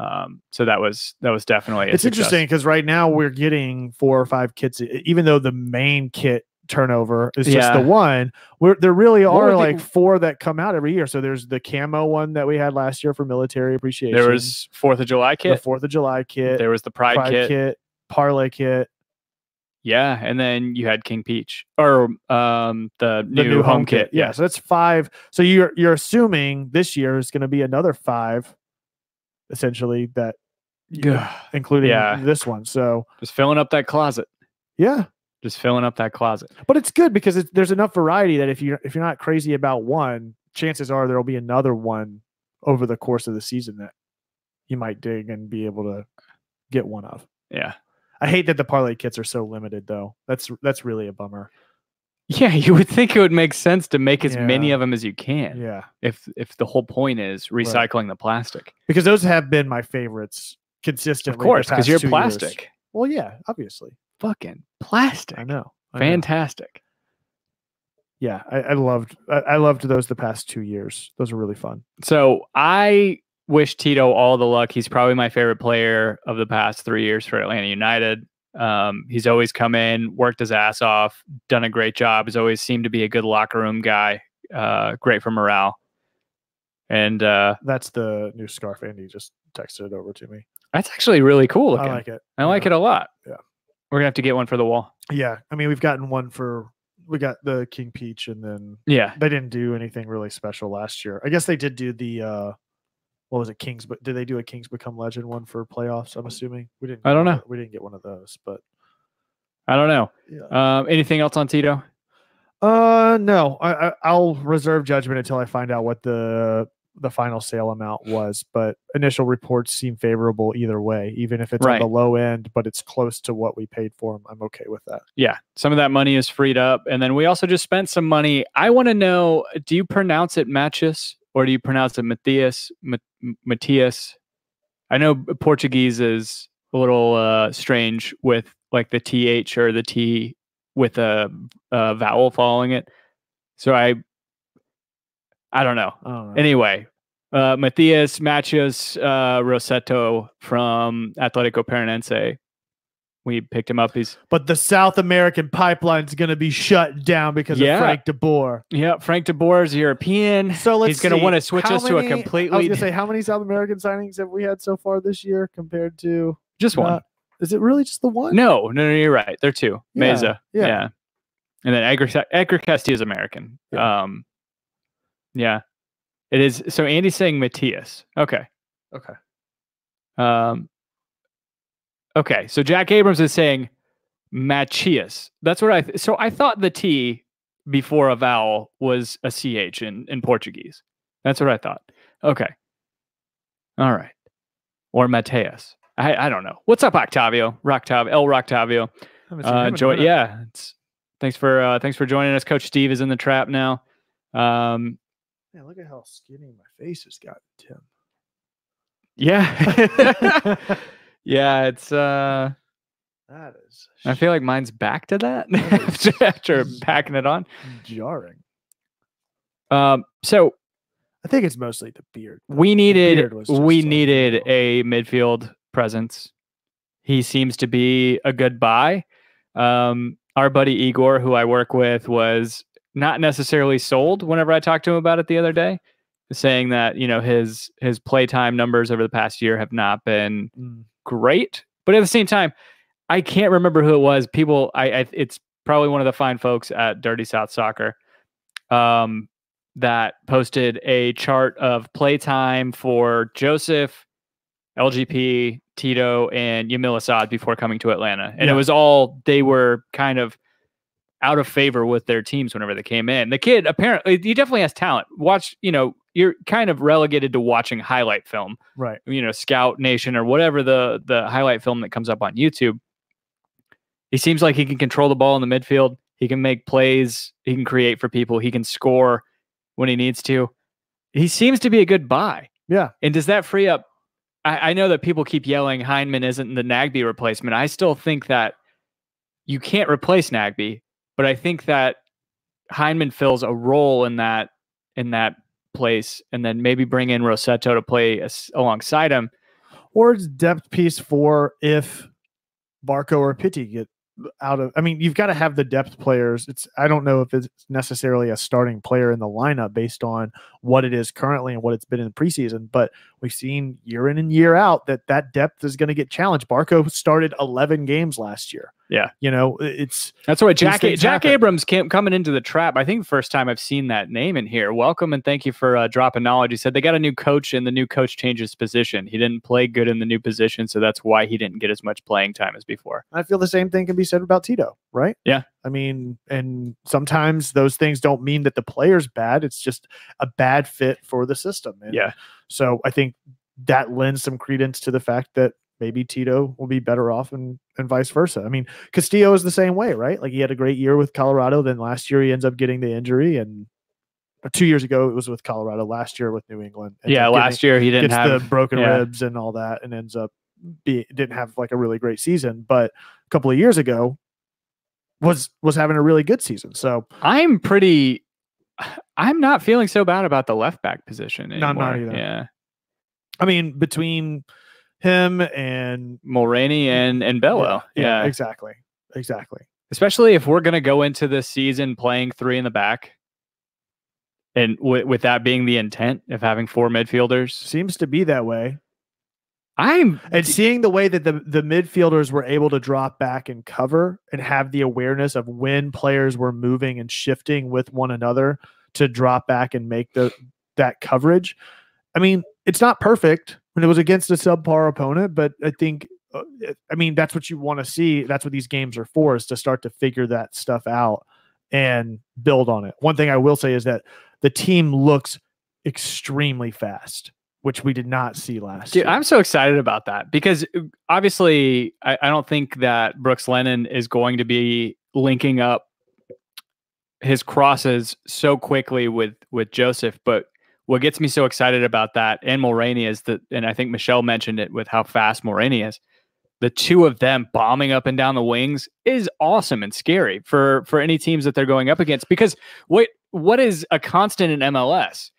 Speaker 1: Um, so that was that was definitely
Speaker 2: It's interesting because right now we're getting four or five kits, even though the main kit turnover is just the one. We're, there really are
Speaker 1: the-
Speaker 2: like four that come out every year. So there's the camo one that we had last year for military appreciation.
Speaker 1: There was Fourth of July
Speaker 2: the
Speaker 1: kit.
Speaker 2: Fourth of July kit,
Speaker 1: There was the Pride,
Speaker 2: Pride
Speaker 1: kit.
Speaker 2: kit. Parley kit,
Speaker 1: Yeah, and then you had King Peach or um the
Speaker 2: the
Speaker 1: new, home, kit.
Speaker 2: Yeah, so that's five. So you're you're assuming this year is going to be another five, essentially that,
Speaker 1: Yeah.
Speaker 2: including
Speaker 1: Yeah.
Speaker 2: this one. So
Speaker 1: Just filling up that closet.
Speaker 2: yeah,
Speaker 1: Just filling up that closet.
Speaker 2: but it's good because it's, there's enough variety that if you if you're not crazy about one, chances are there'll be another one over the course of the season that you might dig and be able to get one of.
Speaker 1: Yeah.
Speaker 2: I hate that the Parley kits are so limited though. That's that's really a bummer.
Speaker 1: Yeah, you would think it would make sense to make as many of them as you can.
Speaker 2: Yeah.
Speaker 1: If if the whole point is recycling the plastic.
Speaker 2: Because those have been my favorites consistently.
Speaker 1: Of course, because you're
Speaker 2: two years.
Speaker 1: plastic.
Speaker 2: Well, yeah, obviously.
Speaker 1: Fucking plastic.
Speaker 2: I know. I know.
Speaker 1: Fantastic.
Speaker 2: Yeah, I, I loved I, I loved those the past two years. Those were really fun.
Speaker 1: So I wish Tito all the luck. He's probably my favorite player of the past three years for Atlanta United. Um, he's always come in, worked his ass off, done a great job. Has always seemed to be a good locker room guy. Uh, great for morale. And uh,
Speaker 2: That's the new scarf Andy just texted it over to me.
Speaker 1: that's actually really cool looking.
Speaker 2: I like it.
Speaker 1: I like
Speaker 2: Yeah.
Speaker 1: it a lot.
Speaker 2: Yeah.
Speaker 1: We're gonna have to get one for the wall.
Speaker 2: Yeah, I mean we've gotten one for we got the King Peach and then
Speaker 1: Yeah.
Speaker 2: they didn't do anything really special last year. I guess they did do the uh what was it Kings but did they do a Kings Become Legend one for playoffs? I'm assuming we didn't.
Speaker 1: I don't know.
Speaker 2: We didn't get one of those, but
Speaker 1: I don't know.
Speaker 2: yeah.
Speaker 1: Um, anything else on Tito?
Speaker 2: Uh, no, I, I I'll reserve judgment until I find out what the the final sale amount was. But initial reports seem favorable either way, even if it's on the low end, but it's close to what we paid for them. I'm okay with that.
Speaker 1: Yeah, some of that money is freed up, and then we also just spent some money. I want to know: Do you pronounce it Matches or do you pronounce it Matthias? Ma- Matthias? I know Portuguese is a little uh, strange with like the th or the t with a, a vowel following it. So I, I don't know.
Speaker 2: Don't.
Speaker 1: Anyway, uh, Matthias Matches uh, Rossetto from Athletico Paranaense. We picked him up. He's
Speaker 2: but the South American pipeline is going to be shut down because
Speaker 1: Yeah.
Speaker 2: of Frank De Boer.
Speaker 1: Yeah, Frank De Boer is European.
Speaker 2: So let's
Speaker 1: He's going to want to switch
Speaker 2: how
Speaker 1: us to a
Speaker 2: many- I was going to say, how many South American signings have we had so far this year compared to?
Speaker 1: just one.
Speaker 2: uh, is it really just the one?
Speaker 1: no, no, no, you're right. They're two.
Speaker 2: Yeah,
Speaker 1: Meza.
Speaker 2: yeah.
Speaker 1: Yeah. And then Edgar, Edgar Castillo is American.
Speaker 2: Yeah.
Speaker 1: Um, yeah. It is. So Andy's saying Matthias. Okay.
Speaker 2: Okay.
Speaker 1: Um, okay. So Jack Abrams is saying Machias. That's what I. Th- so I thought the T before a vowel was a ch in in Portuguese. That's what I thought. Okay. All right. Or Mateus. I I don't know. What's up, Octavio? Roctavio. El Roctavio.
Speaker 2: Haven't seen him
Speaker 1: Uh, joy. Yeah. It's, thanks for uh, thanks for joining us. Coach Steve is in the trap now. Um,
Speaker 2: Man, look at how skinny my face has gotten, Tim.
Speaker 1: yeah. [laughs] [laughs] yeah. It's. uh
Speaker 2: That is
Speaker 1: I feel like mine's back to that [laughs]
Speaker 2: That
Speaker 1: after, after packing it on.
Speaker 2: jarring.
Speaker 1: Um, so
Speaker 2: I think it's mostly the beard.
Speaker 1: we
Speaker 2: beard
Speaker 1: needed
Speaker 2: was
Speaker 1: we needed a midfield presence. He seems to be a good buy. Um, our buddy Igor, who I work with, was not necessarily sold whenever I talked to him about it the other day, saying that you know his his playtime numbers over the past year have not been
Speaker 2: Mm.
Speaker 1: great. But at the same time, I can't remember who it was. People, I, I it's probably one of the fine folks at Dirty South Soccer, um, that posted a chart of playtime for Josef, LGP, Tito, and Yamil Asad before coming to Atlanta, and
Speaker 2: Yeah.
Speaker 1: it was all they were kind of out of favor with their teams whenever they came in. The kid apparently he definitely has talent. Watch, you know, you're kind of relegated to watching highlight film,
Speaker 2: Right.
Speaker 1: you know, Scout Nation or whatever the the highlight film that comes up on YouTube. He seems like he can control the ball in the midfield. He can make plays. He can create for people. He can score when he needs to. He seems to be a good buy.
Speaker 2: Yeah.
Speaker 1: And does that free up? I, I know that people keep yelling Hyndman isn't the Nagbe replacement. I still think that you can't replace Nagbe, but I think that Hyndman fills a role in that in that place, and then maybe bring in Rossetto to play alongside him.
Speaker 2: Or it's depth piece for if Barco or Pity get out of I mean, you've got to have the depth players. It's I don't know if it's necessarily a starting player in the lineup based on what it is currently and what it's been in the preseason, but we've seen year in and year out that that depth is going to get challenged. Barco started 11 games last year.
Speaker 1: Yeah.
Speaker 2: You know, it's
Speaker 1: That's why Jack
Speaker 2: things
Speaker 1: Jack
Speaker 2: happen.
Speaker 1: Abrams came coming into the trap. I think the first time I've seen that name in here. Welcome and thank you for uh, dropping knowledge. He said they got a new coach and the new coach changes position. He didn't play good in the new position, so that's why he didn't get as much playing time as before.
Speaker 2: I feel the same thing can be said about Tito, right?
Speaker 1: Yeah.
Speaker 2: I mean, and sometimes those things don't mean that the player's bad. It's just a bad fit for the system. And
Speaker 1: Yeah.
Speaker 2: So I think that lends some credence to the fact that maybe Tito will be better off and, and vice versa. I mean, Castillo is the same way, right? Like he had a great year with Colorado. Then last year he ends up getting the injury. And or two years ago it was with Colorado. Last year with New England.
Speaker 1: yeah,
Speaker 2: getting-
Speaker 1: last year he didn't
Speaker 2: gets
Speaker 1: have
Speaker 2: the broken
Speaker 1: yeah.
Speaker 2: ribs and all that and ends up be didn't have like a really great season but a couple of years ago was was having a really good season so
Speaker 1: I'm pretty I'm not feeling so bad about the left back position
Speaker 2: No, I'm not either.
Speaker 1: Yeah.
Speaker 2: i mean between him and
Speaker 1: Mulraney and and Bello. Yeah.
Speaker 2: exactly exactly
Speaker 1: especially if we're going to go into this season playing three in the back and with, with that being the intent of having four midfielders
Speaker 2: seems to be that way
Speaker 1: i'm
Speaker 2: and seeing the way that the the midfielders were able to drop back and cover and have the awareness of when players were moving and shifting with one another to drop back and make the that coverage. I mean, it's not perfect it was against a subpar opponent, but I think uh, I mean that's what you want to see. That's what these games are for is to start to figure that stuff out and build on it. One thing I will say is that the team looks extremely fast, which we did not see last
Speaker 1: dude,
Speaker 2: year.
Speaker 1: i'm so excited about that because uh, obviously I, I don't think that brooks lennon is going to be linking up his crosses so quickly with with josef but what gets me so excited about that and Mulraney is that and i think michelle mentioned it with how fast Mulraney is the two of them bombing up and down the wings is awesome and scary for for any teams that they're going up against because what what is a constant in MLS?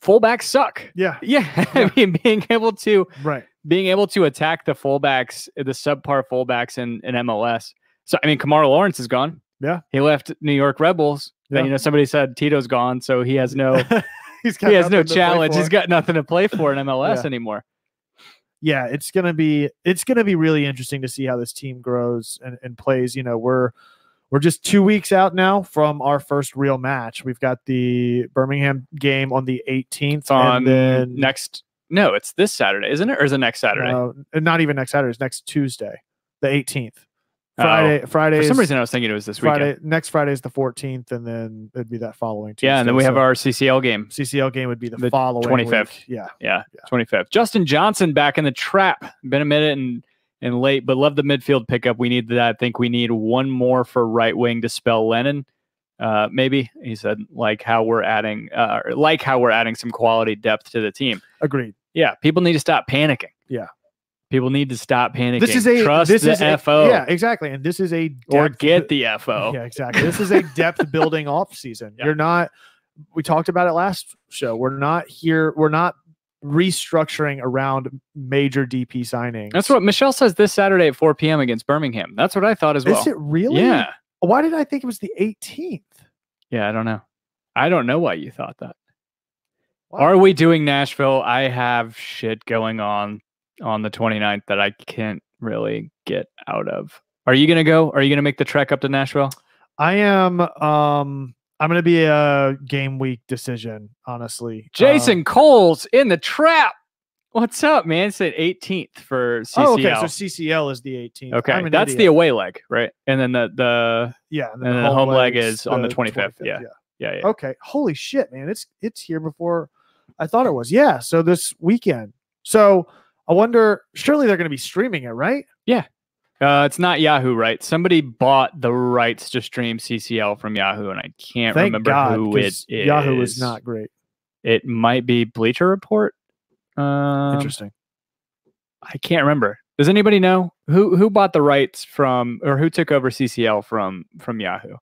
Speaker 1: Fullbacks suck.
Speaker 2: yeah,
Speaker 1: Yeah, [laughs]
Speaker 2: Yeah.
Speaker 1: I mean being able to
Speaker 2: right.
Speaker 1: being able to attack the fullbacks, the subpar fullbacks in, in MLS. So I mean Kemar Lawrence is gone.
Speaker 2: Yeah.
Speaker 1: He left New York Red Bulls. And,
Speaker 2: Yeah.
Speaker 1: you know, somebody said Tito's gone, so he has no [laughs] [laughs]
Speaker 2: He's got
Speaker 1: he has no
Speaker 2: nothing to play
Speaker 1: challenge. He's got nothing to play for in MLS [laughs]
Speaker 2: Yeah.
Speaker 1: anymore.
Speaker 2: yeah, it's gonna be it's gonna be really interesting to see how this team grows and, and plays. You know, we're we're just two weeks out now from our first real match. We've got the Birmingham game on the 18th,
Speaker 1: It's on
Speaker 2: then
Speaker 1: next no, it's this Saturday, isn't it? Or is it next Saturday?
Speaker 2: no, not even next Saturday. It's next Tuesday, the 18th. Friday, Friday.
Speaker 1: Oh, For some
Speaker 2: is-
Speaker 1: reason I was thinking it was this weekend.
Speaker 2: Friday next Friday is the 14th, and then it'd be that following. Tuesday.
Speaker 1: Yeah, and then we have
Speaker 2: So
Speaker 1: our CCL game.
Speaker 2: CCL game would be the,
Speaker 1: the
Speaker 2: following
Speaker 1: 25th.
Speaker 2: week. Yeah,
Speaker 1: Yeah,
Speaker 2: Yeah.
Speaker 1: 25th. Justin Johnson back in the trap. Been a minute and and late, but love the midfield pickup. We need that. I think we need one more for right wing to spell Lennon. Uh, maybe he said like how we're adding, uh, like how we're adding some quality depth to the team.
Speaker 2: agreed.
Speaker 1: Yeah, people need to stop panicking.
Speaker 2: Yeah.
Speaker 1: People need to stop panicking.
Speaker 2: This is a
Speaker 1: trust
Speaker 2: this
Speaker 1: the
Speaker 2: is a-
Speaker 1: FO.
Speaker 2: yeah, exactly. And this is a
Speaker 1: or get the FO. [laughs]
Speaker 2: Yeah, exactly. This is a depth [laughs] building off season.
Speaker 1: Yeah.
Speaker 2: You're not. We talked about it last show. We're not here. We're not restructuring around major DP signings.
Speaker 1: That's what Michelle says this Saturday at 4 p.m. against Birmingham. That's what I thought as well.
Speaker 2: Is it really?
Speaker 1: Yeah.
Speaker 2: Why did I think it was the 18th?
Speaker 1: Yeah, I don't know. I don't know why you thought that.
Speaker 2: Wow.
Speaker 1: Are we doing Nashville? I have shit going on on the 29th that I can't really get out of. Are you going to go? Are you going to make the trek up to Nashville?
Speaker 2: I am. Um, I'm going to be a game week decision. Honestly,
Speaker 1: Jason
Speaker 2: Um,
Speaker 1: Coles in the trap. What's up, man? It's at 18th for CCL.
Speaker 2: oh, okay. So CCL is the 18th.
Speaker 1: Okay, that's the away leg, right? And then the the
Speaker 2: yeah.
Speaker 1: and then the home leg
Speaker 2: leg's
Speaker 1: is on the 25th, yeah.
Speaker 2: yeah.
Speaker 1: yeah, yeah.
Speaker 2: Okay. Holy shit, man! It's it's here before I thought it was. Yeah. So this weekend. So I wonder. Surely they're going to be streaming it, right? Yeah.
Speaker 1: Uh, it's not Yahoo, right? Somebody bought the rights to stream CCL from Yahoo, and I can't
Speaker 2: Thank
Speaker 1: remember
Speaker 2: God.
Speaker 1: who it is.
Speaker 2: Yahoo is not great.
Speaker 1: It might be Bleacher Report. Um,
Speaker 2: Interesting.
Speaker 1: I can't remember. Does anybody know who who bought the rights from or who took over CCL from from Yahoo?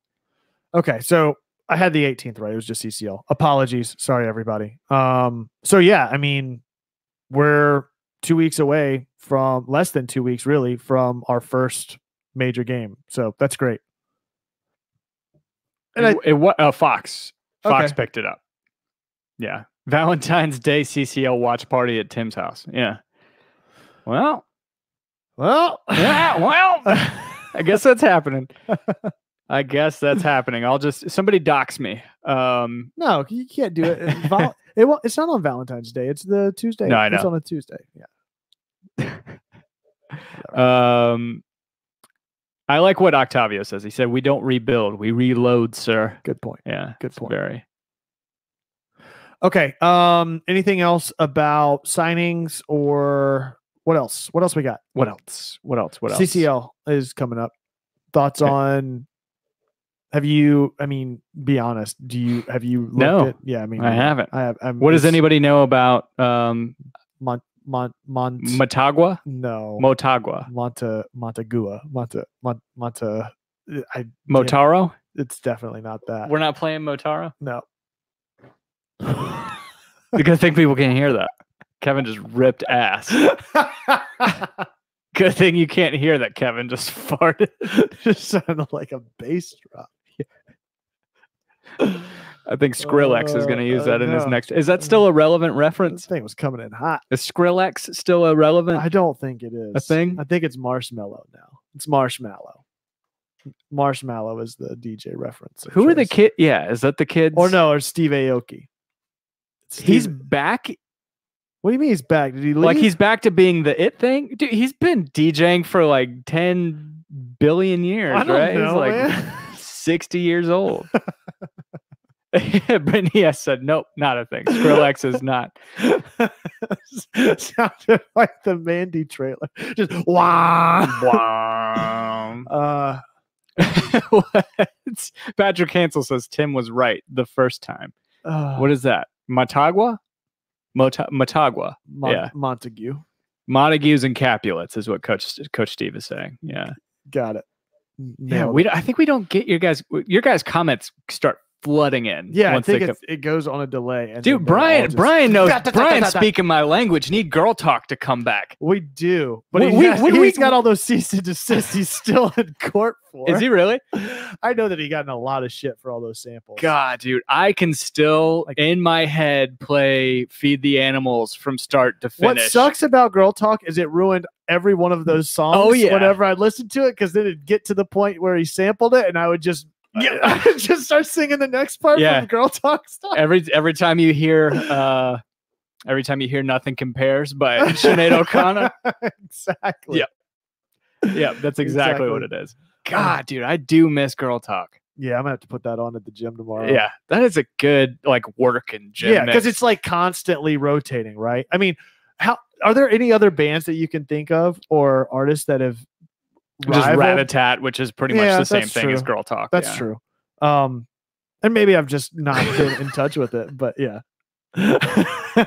Speaker 2: Okay, so I had the 18th right. It was just CCL. Apologies. Sorry, everybody. Um, so yeah, I mean, we're two weeks away from less than two weeks, really, from our first major game. So that's great. And I,
Speaker 1: it, it uh, Fox Fox
Speaker 2: Okay.
Speaker 1: picked it up. Yeah, Valentine's Day CCL watch party at Tim's house. Yeah. Well,
Speaker 2: well,
Speaker 1: yeah. Well, [laughs] I guess that's happening. [laughs] I guess that's [laughs] happening. I'll just somebody dox me. Um,
Speaker 2: no, you can't do it. [laughs] It's it won't, it's not on Valentine's Day. It's the Tuesday.
Speaker 1: No, I know.
Speaker 2: It's on a Tuesday. Yeah. [laughs]
Speaker 1: um, I like what Octavio says. He said, "We don't rebuild, we reload, sir."
Speaker 2: Good point.
Speaker 1: Yeah,
Speaker 2: Good point.
Speaker 1: Very.
Speaker 2: Okay. Um, anything else about signings or what else? What else we got?
Speaker 1: What else? What else? What else?
Speaker 2: CCL is coming up. Thoughts
Speaker 1: Okay.
Speaker 2: on? Have you? I mean, be honest. Do you have you? Looked
Speaker 1: No,
Speaker 2: at, yeah. I mean,
Speaker 1: I haven't.
Speaker 2: I have. I'm,
Speaker 1: What does anybody know about um,
Speaker 2: Mon Mon Mont?
Speaker 1: Matagua?
Speaker 2: no.
Speaker 1: Motagua?
Speaker 2: Monta Montagua. Monta Mont Monta. I.
Speaker 1: Motaro?
Speaker 2: It's definitely not that.
Speaker 1: We're not playing Motaro.
Speaker 2: no. [laughs]
Speaker 1: Good thing people can't hear that. Kevin just ripped ass. [laughs] Good thing you can't hear that Kevin just [laughs] farted.
Speaker 2: Just sounded like a bass drop.
Speaker 1: I think Skrillex is going to use
Speaker 2: Uh,
Speaker 1: that in his next. Is that still a relevant
Speaker 2: This
Speaker 1: reference?
Speaker 2: thing was coming in hot.
Speaker 1: Is Skrillex still a relevant?
Speaker 2: I don't think it is A
Speaker 1: thing?
Speaker 2: I think it's marshmello now. It's marshmello. Marshmello is the DJ reference.
Speaker 1: Who are the kid? Yeah, is that the kids?
Speaker 2: Or no, or Steve Aoki.
Speaker 1: he's back.
Speaker 2: What do you mean he's back? Did he leave?
Speaker 1: Like he's back to being the it thing. Dude, he's been DJing for like ten billion years,
Speaker 2: I don't
Speaker 1: right?
Speaker 2: know,
Speaker 1: he's like
Speaker 2: man. [laughs]
Speaker 1: sixty years old. [laughs] [laughs] but has said, "Nope, not a thing. Skrillex is [laughs] not."
Speaker 2: Sounded like the Mandy trailer. Just wow.
Speaker 1: Wow.
Speaker 2: Uh,
Speaker 1: what? Patrick Hansel says Tim was right the first time.
Speaker 2: uh,
Speaker 1: What is that? Matagua? Mota- Matagua.
Speaker 2: Mon-
Speaker 1: yeah.
Speaker 2: Montague.
Speaker 1: Montagues and Capulets is what Coach Coach Steve is saying. Yeah.
Speaker 2: Got it.
Speaker 1: Yeah, we. I think we don't get your guys. Your guys' comments start flooding in.
Speaker 2: Yeah, I
Speaker 1: once they
Speaker 2: think it's, it goes on a delay. And
Speaker 1: Dude,
Speaker 2: then they're all
Speaker 1: Brian,
Speaker 2: just-
Speaker 1: Brian knows. [laughs]
Speaker 2: Da, da, da, da,
Speaker 1: Brian
Speaker 2: da, da.
Speaker 1: speaking my language. Need girl talk to come back.
Speaker 2: We do, but
Speaker 1: We-
Speaker 2: he
Speaker 1: we-
Speaker 2: has,
Speaker 1: we-
Speaker 2: he's
Speaker 1: we-
Speaker 2: got all those cease and desist. He's still in court for.
Speaker 1: Is he really? [laughs]
Speaker 2: I know that he got in a lot of shit for all those samples.
Speaker 1: God, dude, I can still
Speaker 2: Like-
Speaker 1: in my head play "Feed the Animals" from start to finish.
Speaker 2: What sucks about Girl Talk is it ruined every one of those oh, songs.
Speaker 1: Oh, yeah.
Speaker 2: Whenever I listened to it, because then it'd get to the point where he sampled it, and I would just
Speaker 1: Yeah. [laughs]
Speaker 2: Just start singing the next part
Speaker 1: Yeah.
Speaker 2: from Girl Talk stuff. [laughs]
Speaker 1: every every time you hear uh every time you hear "Nothing Compares" by [laughs] Sinead O'Connor.
Speaker 2: exactly.
Speaker 1: Yeah. Yeah, that's exactly, what it is. God, dude, I do miss girl talk.
Speaker 2: Yeah, I'm gonna have to put that on at the gym tomorrow.
Speaker 1: Yeah, that is a good like work and gym.
Speaker 2: yeah, because it's like constantly rotating, right? I mean, how are there any other bands that you can think of or artists that have
Speaker 1: just
Speaker 2: rivaled?
Speaker 1: Ratatat, which is pretty much
Speaker 2: Yeah,
Speaker 1: the same thing as girl talk.
Speaker 2: That's
Speaker 1: yeah.
Speaker 2: true. Um, and maybe I've just not been in touch with it, but yeah. [laughs] [laughs]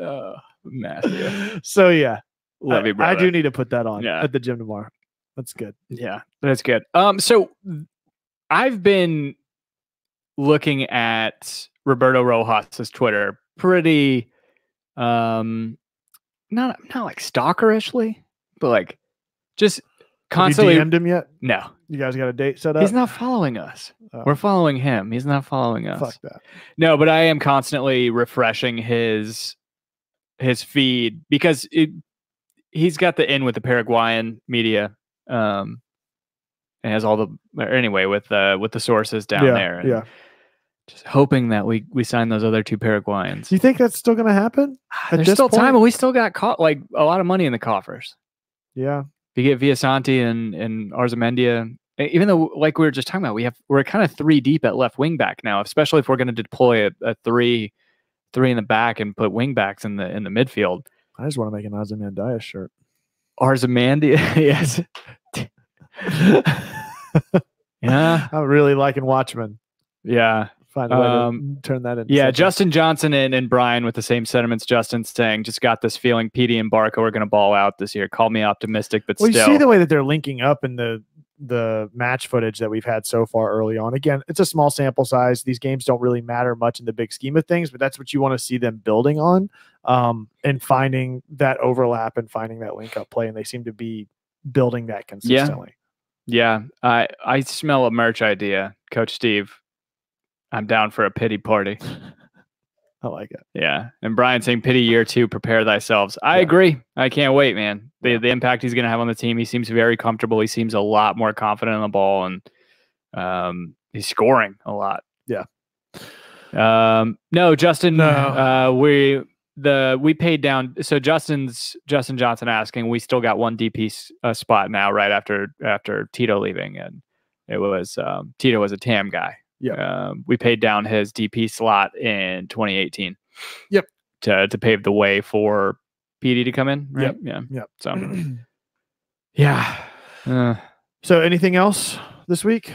Speaker 1: Oh, Matthew,
Speaker 2: so yeah,
Speaker 1: love
Speaker 2: I,
Speaker 1: you,
Speaker 2: I do need to put that on
Speaker 1: Yeah.
Speaker 2: at the gym tomorrow. That's good.
Speaker 1: Yeah, that's good. Um, so I've been looking at Roberto Rojas's Twitter pretty, um, not not like stalkerishly, but like just constantly.
Speaker 2: Have you DM'd him yet?
Speaker 1: No,
Speaker 2: You guys got a date set up?
Speaker 1: he's not following us.
Speaker 2: Oh,
Speaker 1: We're following him. He's not following us.
Speaker 2: fuck that.
Speaker 1: No, but I am constantly refreshing his his feed because it, he's got the in with the Paraguayan media. Um, and has all the or anyway with uh with the sources down
Speaker 2: yeah,
Speaker 1: there. and
Speaker 2: Yeah.
Speaker 1: just hoping that we we sign those other two Paraguayans.
Speaker 2: Do you think that's still gonna happen? at
Speaker 1: There's
Speaker 2: this
Speaker 1: still time,
Speaker 2: point-
Speaker 1: and we still got caught like a lot of money in the coffers.
Speaker 2: Yeah.
Speaker 1: We get Villasanti and and Arzamendia. Even though, like we were just talking about, we have we're kind of three deep at left wing back now. Especially if we're going to deploy a, a three three in the back and put wing backs in the in the midfield.
Speaker 2: I just want to make an Ozymandias shirt.
Speaker 1: Arzamandia, [laughs] yes. [laughs] [laughs] yeah,
Speaker 2: I'm really liking Watchmen.
Speaker 1: yeah.
Speaker 2: Find a way
Speaker 1: Um,
Speaker 2: to turn that into
Speaker 1: Yeah,
Speaker 2: something.
Speaker 1: Justin Johnson and, and Brian with the same sentiments. Justin saying, just got this feeling Pity and Barco are going to ball out this year. Call me optimistic, but
Speaker 2: Well, you see the way that they're linking up in the the match footage that we've had so far early on. Again, it's a small sample size. These games don't really matter much in the big scheme of things, but that's what you want to see them building on um, and finding that overlap and finding that link up play. And they seem to be building that consistently.
Speaker 1: Yeah. yeah, I, I smell a merch idea. Coach Steve, I'm down for a pity party. [laughs]
Speaker 2: I like it.
Speaker 1: Yeah. And Brian saying pity year two, prepare thyselves. I
Speaker 2: Yeah.
Speaker 1: agree. I can't wait, man. The the impact he's gonna have on the team. He seems very comfortable. He seems a lot more confident on the ball and um he's scoring a lot.
Speaker 2: Yeah.
Speaker 1: Um no, Justin
Speaker 2: No.
Speaker 1: uh we the we paid down so Justin's Justin Johnson asking we still got one DP s- uh, spot now right after after Tito leaving and it was um Tito was a TAM guy.
Speaker 2: Yep.
Speaker 1: Um, we paid down his DP slot in 2018.
Speaker 2: Yep.
Speaker 1: To to pave the way for Pity to come in. Right?
Speaker 2: Yep.
Speaker 1: Yeah.
Speaker 2: Yep.
Speaker 1: So [clears throat] yeah. Uh,
Speaker 2: so, anything else this week?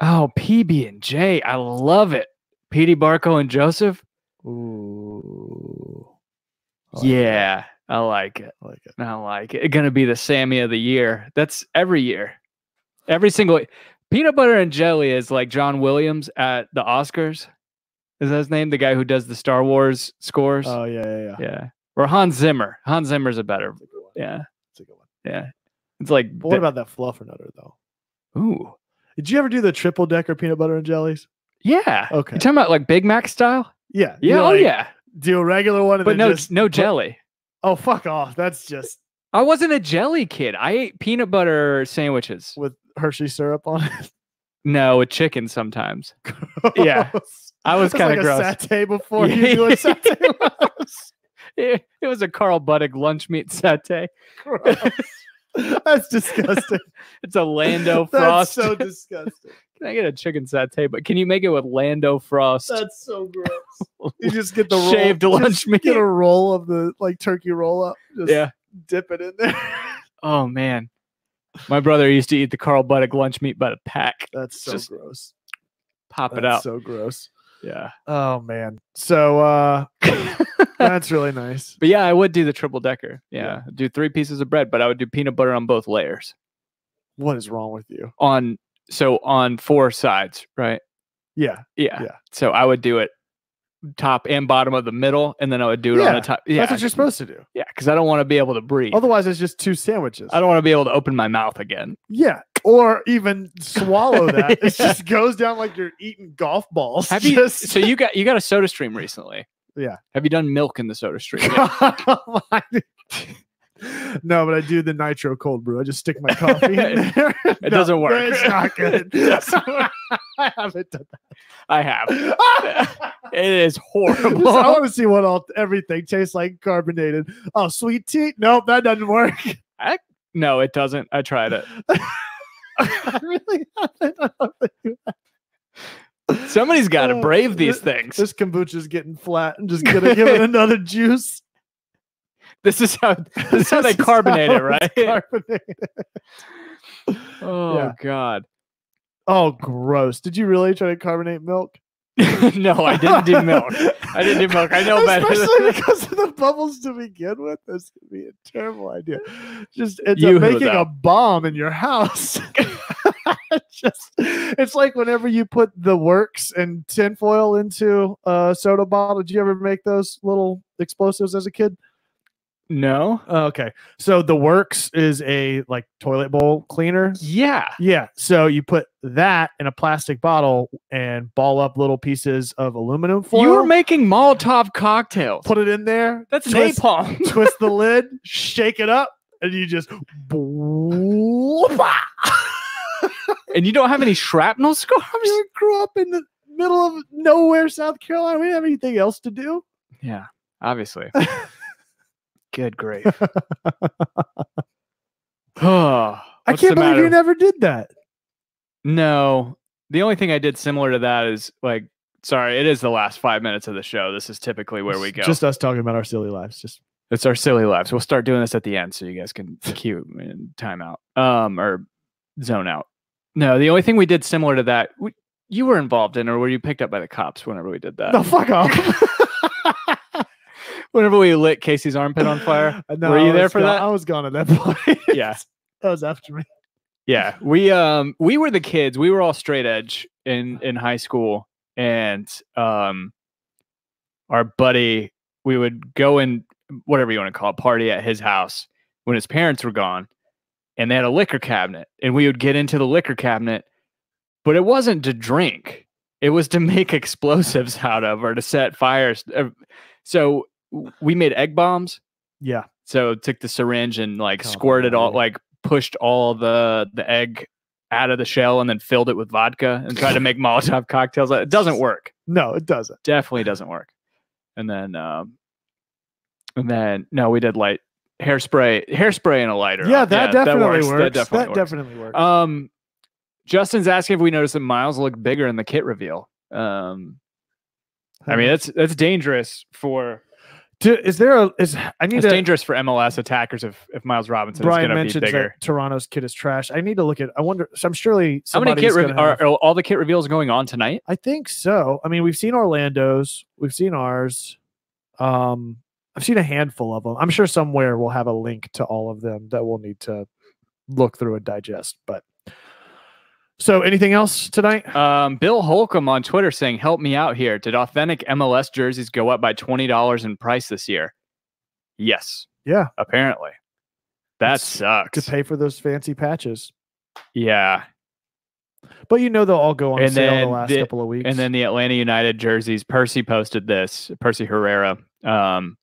Speaker 1: oh, PB and J. I love it. Pity Barco and Josef.
Speaker 2: Ooh. I like it.
Speaker 1: yeah, I like it.
Speaker 2: I like it.
Speaker 1: I like it. It's gonna be the Sammy of the year. That's every year. Every single peanut butter and jelly is like John Williams at the Oscars. Is that his name? The guy who does the Star Wars scores.
Speaker 2: Oh, yeah, yeah, yeah.
Speaker 1: yeah. Or Hans Zimmer. Hans Zimmer's a better.
Speaker 2: That's a.
Speaker 1: Yeah.
Speaker 2: That's a good one.
Speaker 1: Yeah. It's like
Speaker 2: But what about that fluffernutter, though?
Speaker 1: ooh.
Speaker 2: Did you ever do the triple decker peanut butter and jellies?
Speaker 1: Yeah.
Speaker 2: Okay.
Speaker 1: You talking about like Big Mac style?
Speaker 2: Yeah.
Speaker 1: Yeah. Oh
Speaker 2: like
Speaker 1: yeah.
Speaker 2: Do a regular one,
Speaker 1: But no
Speaker 2: just
Speaker 1: no jelly.
Speaker 2: Oh, fuck off. That's just
Speaker 1: I wasn't a jelly kid. I ate peanut butter sandwiches.
Speaker 2: with Hershey syrup on it. [laughs]
Speaker 1: No, with chicken sometimes. [laughs] Yeah. I was kind
Speaker 2: like
Speaker 1: of gross.
Speaker 2: a satay before you do a [laughs] satay. was.
Speaker 1: It, it was a Carl Buddig lunch meat satay.
Speaker 2: Gross. That's disgusting.
Speaker 1: It's a Land
Speaker 2: O'Frost.
Speaker 1: That's
Speaker 2: so disgusting.
Speaker 1: can I get a chicken satay? But can you make it with Land O'Frost?
Speaker 2: That's so gross. You just get the roll,
Speaker 1: Shaved
Speaker 2: just
Speaker 1: lunch meat.
Speaker 2: Get a roll of the like turkey roll up. Just
Speaker 1: yeah.
Speaker 2: dip it in there.
Speaker 1: Oh man. My brother used to eat the Carl Buddig lunch meat by the pack.
Speaker 2: That's so
Speaker 1: Just
Speaker 2: gross.
Speaker 1: Pop it out.
Speaker 2: so gross.
Speaker 1: yeah.
Speaker 2: Oh man. So uh [laughs] that's really nice.
Speaker 1: But yeah, I would do the triple decker. Yeah, do three pieces of bread, but I would do peanut butter on both layers.
Speaker 2: What is wrong with you?
Speaker 1: On so on four sides, right?
Speaker 2: Yeah.
Speaker 1: Yeah.
Speaker 2: Yeah.
Speaker 1: So I would do it top and bottom of the middle, and then I would do it on
Speaker 2: Yeah,
Speaker 1: the top. Yeah,
Speaker 2: That's what you're supposed to do.
Speaker 1: yeah, because I don't want to be able to breathe.
Speaker 2: Otherwise it's just two sandwiches.
Speaker 1: I don't want to be able to open my mouth again.
Speaker 2: Yeah. Or even swallow [laughs] that. It just goes down like you're eating golf balls.
Speaker 1: Have you? So you got you got a Soda Stream recently?
Speaker 2: Yeah.
Speaker 1: Have you done milk in the Soda Stream? [laughs] Oh yet? [laughs]
Speaker 2: no, but I do the nitro cold brew. I just stick my coffee in [laughs] there.
Speaker 1: It doesn't work.
Speaker 2: It's not good. [laughs]
Speaker 1: It. [laughs]
Speaker 2: I haven't done that.
Speaker 1: I have. It is
Speaker 2: Just-
Speaker 1: horrible.
Speaker 2: I want to see what all everything tastes like carbonated. Oh, sweet tea? Nope, that doesn't work.
Speaker 1: no, it doesn't. I tried it.
Speaker 2: I really haven't. I don't think you have.
Speaker 1: Somebody's got to
Speaker 2: Oh,
Speaker 1: brave these
Speaker 2: thi-
Speaker 1: things.
Speaker 2: This kombucha's getting flat and just gonna give it another juice. [laughs]
Speaker 1: This is how this is how they carbonate it,
Speaker 2: how it's
Speaker 1: right? [laughs]
Speaker 2: carbonated. [laughs]
Speaker 1: Oh
Speaker 2: Yeah.
Speaker 1: God.
Speaker 2: Oh, gross. Did you really try to carbonate milk?
Speaker 1: no, I didn't do milk. I didn't do milk. I know better.
Speaker 2: Especially because of the bubbles to begin with. This could be a terrible idea. Just it's
Speaker 1: You,
Speaker 2: making a bomb in your house. Just it's like whenever you put the works and tinfoil into a soda bottle. Did you ever make those little explosives as a kid?
Speaker 1: No.
Speaker 2: Oh, okay. So the works is a like toilet bowl cleaner.
Speaker 1: Yeah.
Speaker 2: Yeah. So you put that in a plastic bottle and ball up little pieces of aluminum foil.
Speaker 1: You were making Molotov cocktails.
Speaker 2: put it in there.
Speaker 1: That's
Speaker 2: twist,
Speaker 1: napalm. [laughs]
Speaker 2: twist the [laughs] lid, shake it up, and you just. [laughs]
Speaker 1: and you don't have any shrapnel scars?
Speaker 2: I grew up in the middle of nowhere, South Carolina. We didn't have anything else to do.
Speaker 1: Yeah, obviously. Good grief. [laughs] [sighs]
Speaker 2: I can't believe you never did that.
Speaker 1: No, the only thing I did similar to that is like Sorry, it is the last five minutes of the show. This is typically where we go.
Speaker 2: Just us talking about our silly lives. Just
Speaker 1: it's our silly lives. We'll start doing this at the end so you guys can cue and time out, um, or zone out. No, the only thing we did similar to that, we, you were involved in, or were you picked up by the cops whenever we did that?
Speaker 2: no, fuck off. [laughs]
Speaker 1: Whenever we lit Casey's armpit on fire. [laughs]
Speaker 2: No,
Speaker 1: Were you there for
Speaker 2: gone-
Speaker 1: that?
Speaker 2: I was gone at that [laughs] point.
Speaker 1: Yeah. [laughs]
Speaker 2: that was after me.
Speaker 1: Yeah, we um we were the kids. We were all straight edge in in high school, and um our buddy, we would go in whatever you want to call it, party at his house when his parents were gone, and they had a liquor cabinet, and we would get into the liquor cabinet, but it wasn't to drink; it was to make explosives out of or to set fires. So we made egg bombs.
Speaker 2: Yeah.
Speaker 1: So took the syringe and like
Speaker 2: Oh,
Speaker 1: squirted all like pushed all the the egg out of the shell and then filled it with vodka and tried to make Molotov cocktails. It doesn't [laughs] work.
Speaker 2: No, it doesn't.
Speaker 1: Definitely doesn't work. And then um and then no, we did light hairspray, hairspray and a lighter.
Speaker 2: Yeah, that definitely
Speaker 1: works.
Speaker 2: works.
Speaker 1: That definitely
Speaker 2: That
Speaker 1: works.
Speaker 2: definitely works.
Speaker 1: Um Justin's asking if we noticed that Miles looked bigger in the kit reveal. Um I mean that's that's dangerous for
Speaker 2: Do- is there a is I need
Speaker 1: it's
Speaker 2: to
Speaker 1: dangerous for MLS attackers if if Miles Robinson
Speaker 2: Brian
Speaker 1: is going to be
Speaker 2: mentions
Speaker 1: bigger.
Speaker 2: that Toronto's kit is trash. I need to look at. I wonder. So I'm surely
Speaker 1: How many kit
Speaker 2: somebody's
Speaker 1: re- are, are all the kit reveals going on tonight?
Speaker 2: I think so. I mean, we've seen Orlando's, we've seen ours. Um, I've seen a handful of them. I'm sure somewhere we'll have a link to all of them that we'll need to look through and digest. But so, anything else tonight?
Speaker 1: Um, Bill Holcomb on Twitter saying, "Help me out here. Did authentic MLS jerseys go up by twenty dollars in price this year?" Yes,
Speaker 2: Yeah,
Speaker 1: apparently. That
Speaker 2: It's
Speaker 1: sucks.
Speaker 2: to pay for those fancy patches.
Speaker 1: yeah,
Speaker 2: But you know they'll all go on
Speaker 1: And
Speaker 2: sale the
Speaker 1: then
Speaker 2: last
Speaker 1: the-
Speaker 2: couple of weeks.
Speaker 1: and then the Atlanta United jerseys. Percy posted this. Percy Herrera. Um,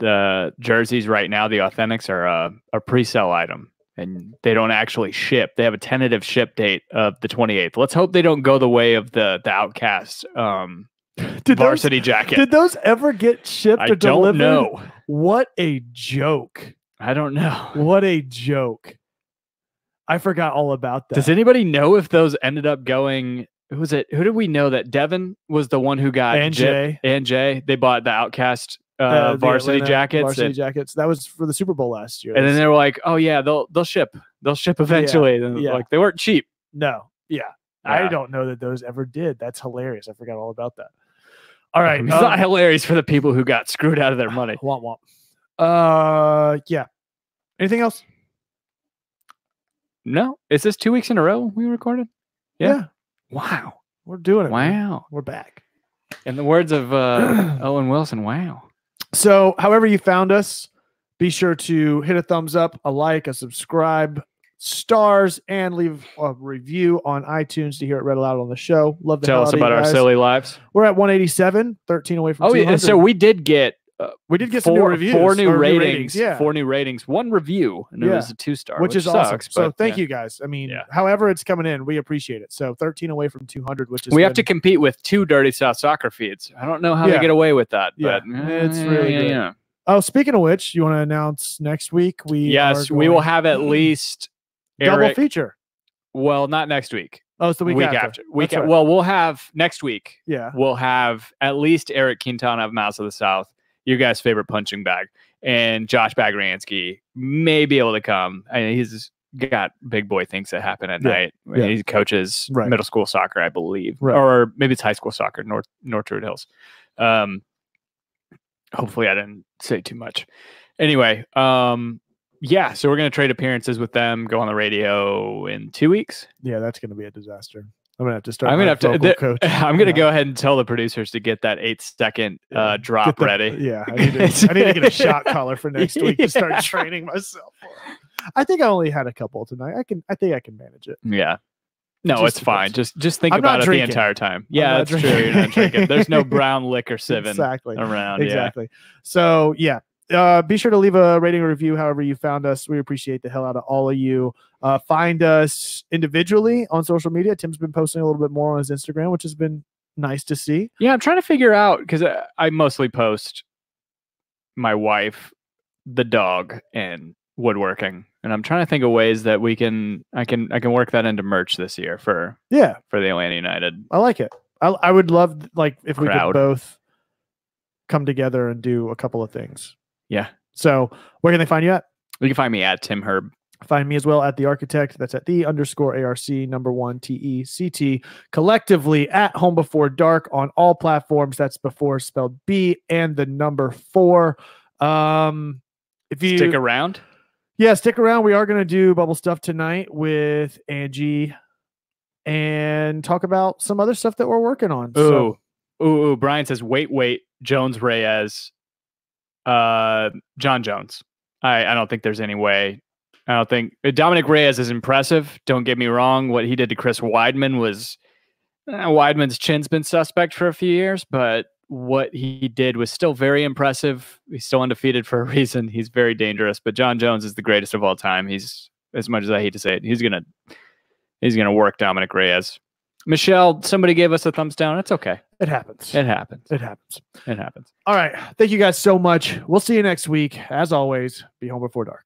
Speaker 1: the jerseys right now, the authentics are a, a pre-sale item, and they don't actually ship. They have a tentative ship date of the 28th. Let's hope they don't go the way of the the OutKast um, [laughs]
Speaker 2: did those,
Speaker 1: varsity jacket.
Speaker 2: did those ever get shipped
Speaker 1: I
Speaker 2: or
Speaker 1: don't
Speaker 2: delivered?
Speaker 1: know.
Speaker 2: What a joke!
Speaker 1: I don't know.
Speaker 2: What a joke! I forgot all about that.
Speaker 1: Does anybody know if those ended up going? Who was it? Who did we know that Devin was the one who got
Speaker 2: and? Jay
Speaker 1: and Jay? They bought the OutKast uh,
Speaker 2: uh,
Speaker 1: varsity
Speaker 2: Atlanta
Speaker 1: jackets,
Speaker 2: Varsity
Speaker 1: and,
Speaker 2: jackets. That was for the Super Bowl last year.
Speaker 1: and then they were like, "Oh yeah, they'll they'll ship. They'll ship eventually." And
Speaker 2: yeah.
Speaker 1: like they weren't cheap.
Speaker 2: no, yeah, I don't know that those ever did. That's hilarious. I forgot all about that. All right, [laughs]
Speaker 1: it's
Speaker 2: um,
Speaker 1: not hilarious for the people who got screwed out of their money. [sighs]
Speaker 2: womp womp. Uh, yeah. Anything else?
Speaker 1: No, is this two weeks in a row we recorded? Yeah.
Speaker 2: Yeah,
Speaker 1: Wow,
Speaker 2: we're doing it. man.
Speaker 1: wow.
Speaker 2: we're back.
Speaker 1: In the words of uh, [clears throat] Owen Wilson, wow.
Speaker 2: So, however you found us, be sure to hit a thumbs up, a like, a subscribe, stars, and leave a review on iTunes to hear it read aloud on the show. Love to
Speaker 1: Tell us about our silly lives.
Speaker 2: We're at 187, 13 away from
Speaker 1: Oh yeah,
Speaker 2: 200.
Speaker 1: so we did get uh,
Speaker 2: we did get
Speaker 1: four,
Speaker 2: some new reviews,
Speaker 1: four new
Speaker 2: or
Speaker 1: ratings,
Speaker 2: yeah,
Speaker 1: four new ratings, one review, and it
Speaker 2: Yeah.
Speaker 1: was a two star,
Speaker 2: which, is
Speaker 1: sucks,
Speaker 2: awesome. So thank
Speaker 1: yeah.
Speaker 2: you guys. I mean, however it's coming in, we appreciate it. So 13 away from 200, which is
Speaker 1: We have to compete with two Dirty South soccer feeds. I don't know how they get away with that.
Speaker 2: Yeah,
Speaker 1: but
Speaker 2: it's really
Speaker 1: yeah.
Speaker 2: Oh, speaking of which, you want to announce next week? We
Speaker 1: Yes, we will have at [clears throat] least
Speaker 2: double
Speaker 1: Eric.
Speaker 2: feature.
Speaker 1: Well, not next week.
Speaker 2: Oh, it's the week, after.
Speaker 1: after. Week.
Speaker 2: Right.
Speaker 1: Well, we'll have next week.
Speaker 2: yeah.
Speaker 1: We'll have at least Eric Quintana of Mouse of the South, your guys' favorite punching bag, and Josh Bagransky may be able to come. I mean, he's got big boy things that happen at
Speaker 2: Yeah,
Speaker 1: night.
Speaker 2: yeah.
Speaker 1: He coaches
Speaker 2: Right.
Speaker 1: middle school soccer, I believe,
Speaker 2: Right.
Speaker 1: or maybe it's high school soccer, North North Druid Hills. Um, hopefully, I didn't say too much. Anyway, um, yeah, so we're gonna trade appearances with them. Go on the radio in two weeks.
Speaker 2: Yeah, that's going to be a disaster. I'm gonna have to start.
Speaker 1: I'm gonna have to.
Speaker 2: vocal
Speaker 1: th-
Speaker 2: coach. [laughs]
Speaker 1: I'm gonna
Speaker 2: Yeah.
Speaker 1: go ahead and tell the producers to get that eight second
Speaker 2: Yeah.
Speaker 1: uh, drop
Speaker 2: the-
Speaker 1: ready.
Speaker 2: Yeah, I need, to, I need to get a shot [laughs] collar for next week to start training myself. I think I only had a couple tonight. I can. I think I can manage it.
Speaker 1: Yeah. No,
Speaker 2: Just
Speaker 1: it's fine. Just just think
Speaker 2: I'm
Speaker 1: about it
Speaker 2: drinking.
Speaker 1: the entire time. Yeah, that's true. You're not drinking. There's no brown liquor sieving
Speaker 2: Exactly.
Speaker 1: around.
Speaker 2: Exactly. So yeah. Uh, be sure to leave a rating or review however you found us. We appreciate the hell out of all of you. Uh, find us individually on social media. Tim's been posting a little bit more on his Instagram, which has been nice to see.
Speaker 1: Yeah. I'm trying to figure out because I, I mostly post my wife, the dog, and woodworking, and I'm trying to think of ways that we can I can I can work that into merch this year for
Speaker 2: Yeah,
Speaker 1: for the Atlanta United
Speaker 2: I like it. I, I would love like if we could both come together and do a couple of things.
Speaker 1: Yeah.
Speaker 2: So where can they find you at?
Speaker 1: You can find me at Tim Herb.
Speaker 2: Find me as well at the architect. That's at the underscore ARC number one T E C T collectively at home before dark on all platforms. That's before spelled B and the number four. Um, if you
Speaker 1: Stick around.
Speaker 2: yeah, stick around. We are going to do bubble stuff tonight with Angie and talk about some other stuff that we're working on. So,
Speaker 1: Ooh. Ooh, ooh. Brian says, wait, wait. Jones Reyes. Uh Jon Jones. I, I don't think there's any way. I don't think uh, Dominick Reyes is impressive. Don't get me wrong. What he did to Chris Weidman was uh, Weidman's chin's been suspect for a few years, but what he did was still very impressive. He's still undefeated for a [laughs] reason. He's very dangerous. But Jon Jones is the greatest of all time. He's as much as I hate to say it, he's gonna he's gonna work Dominick Reyes. Michelle, somebody gave us a thumbs down. It's okay.
Speaker 2: it happens.
Speaker 1: It happens.
Speaker 2: It happens.
Speaker 1: It happens.
Speaker 2: All right. Thank you guys so much. We'll see you next week. As always, be home before dark.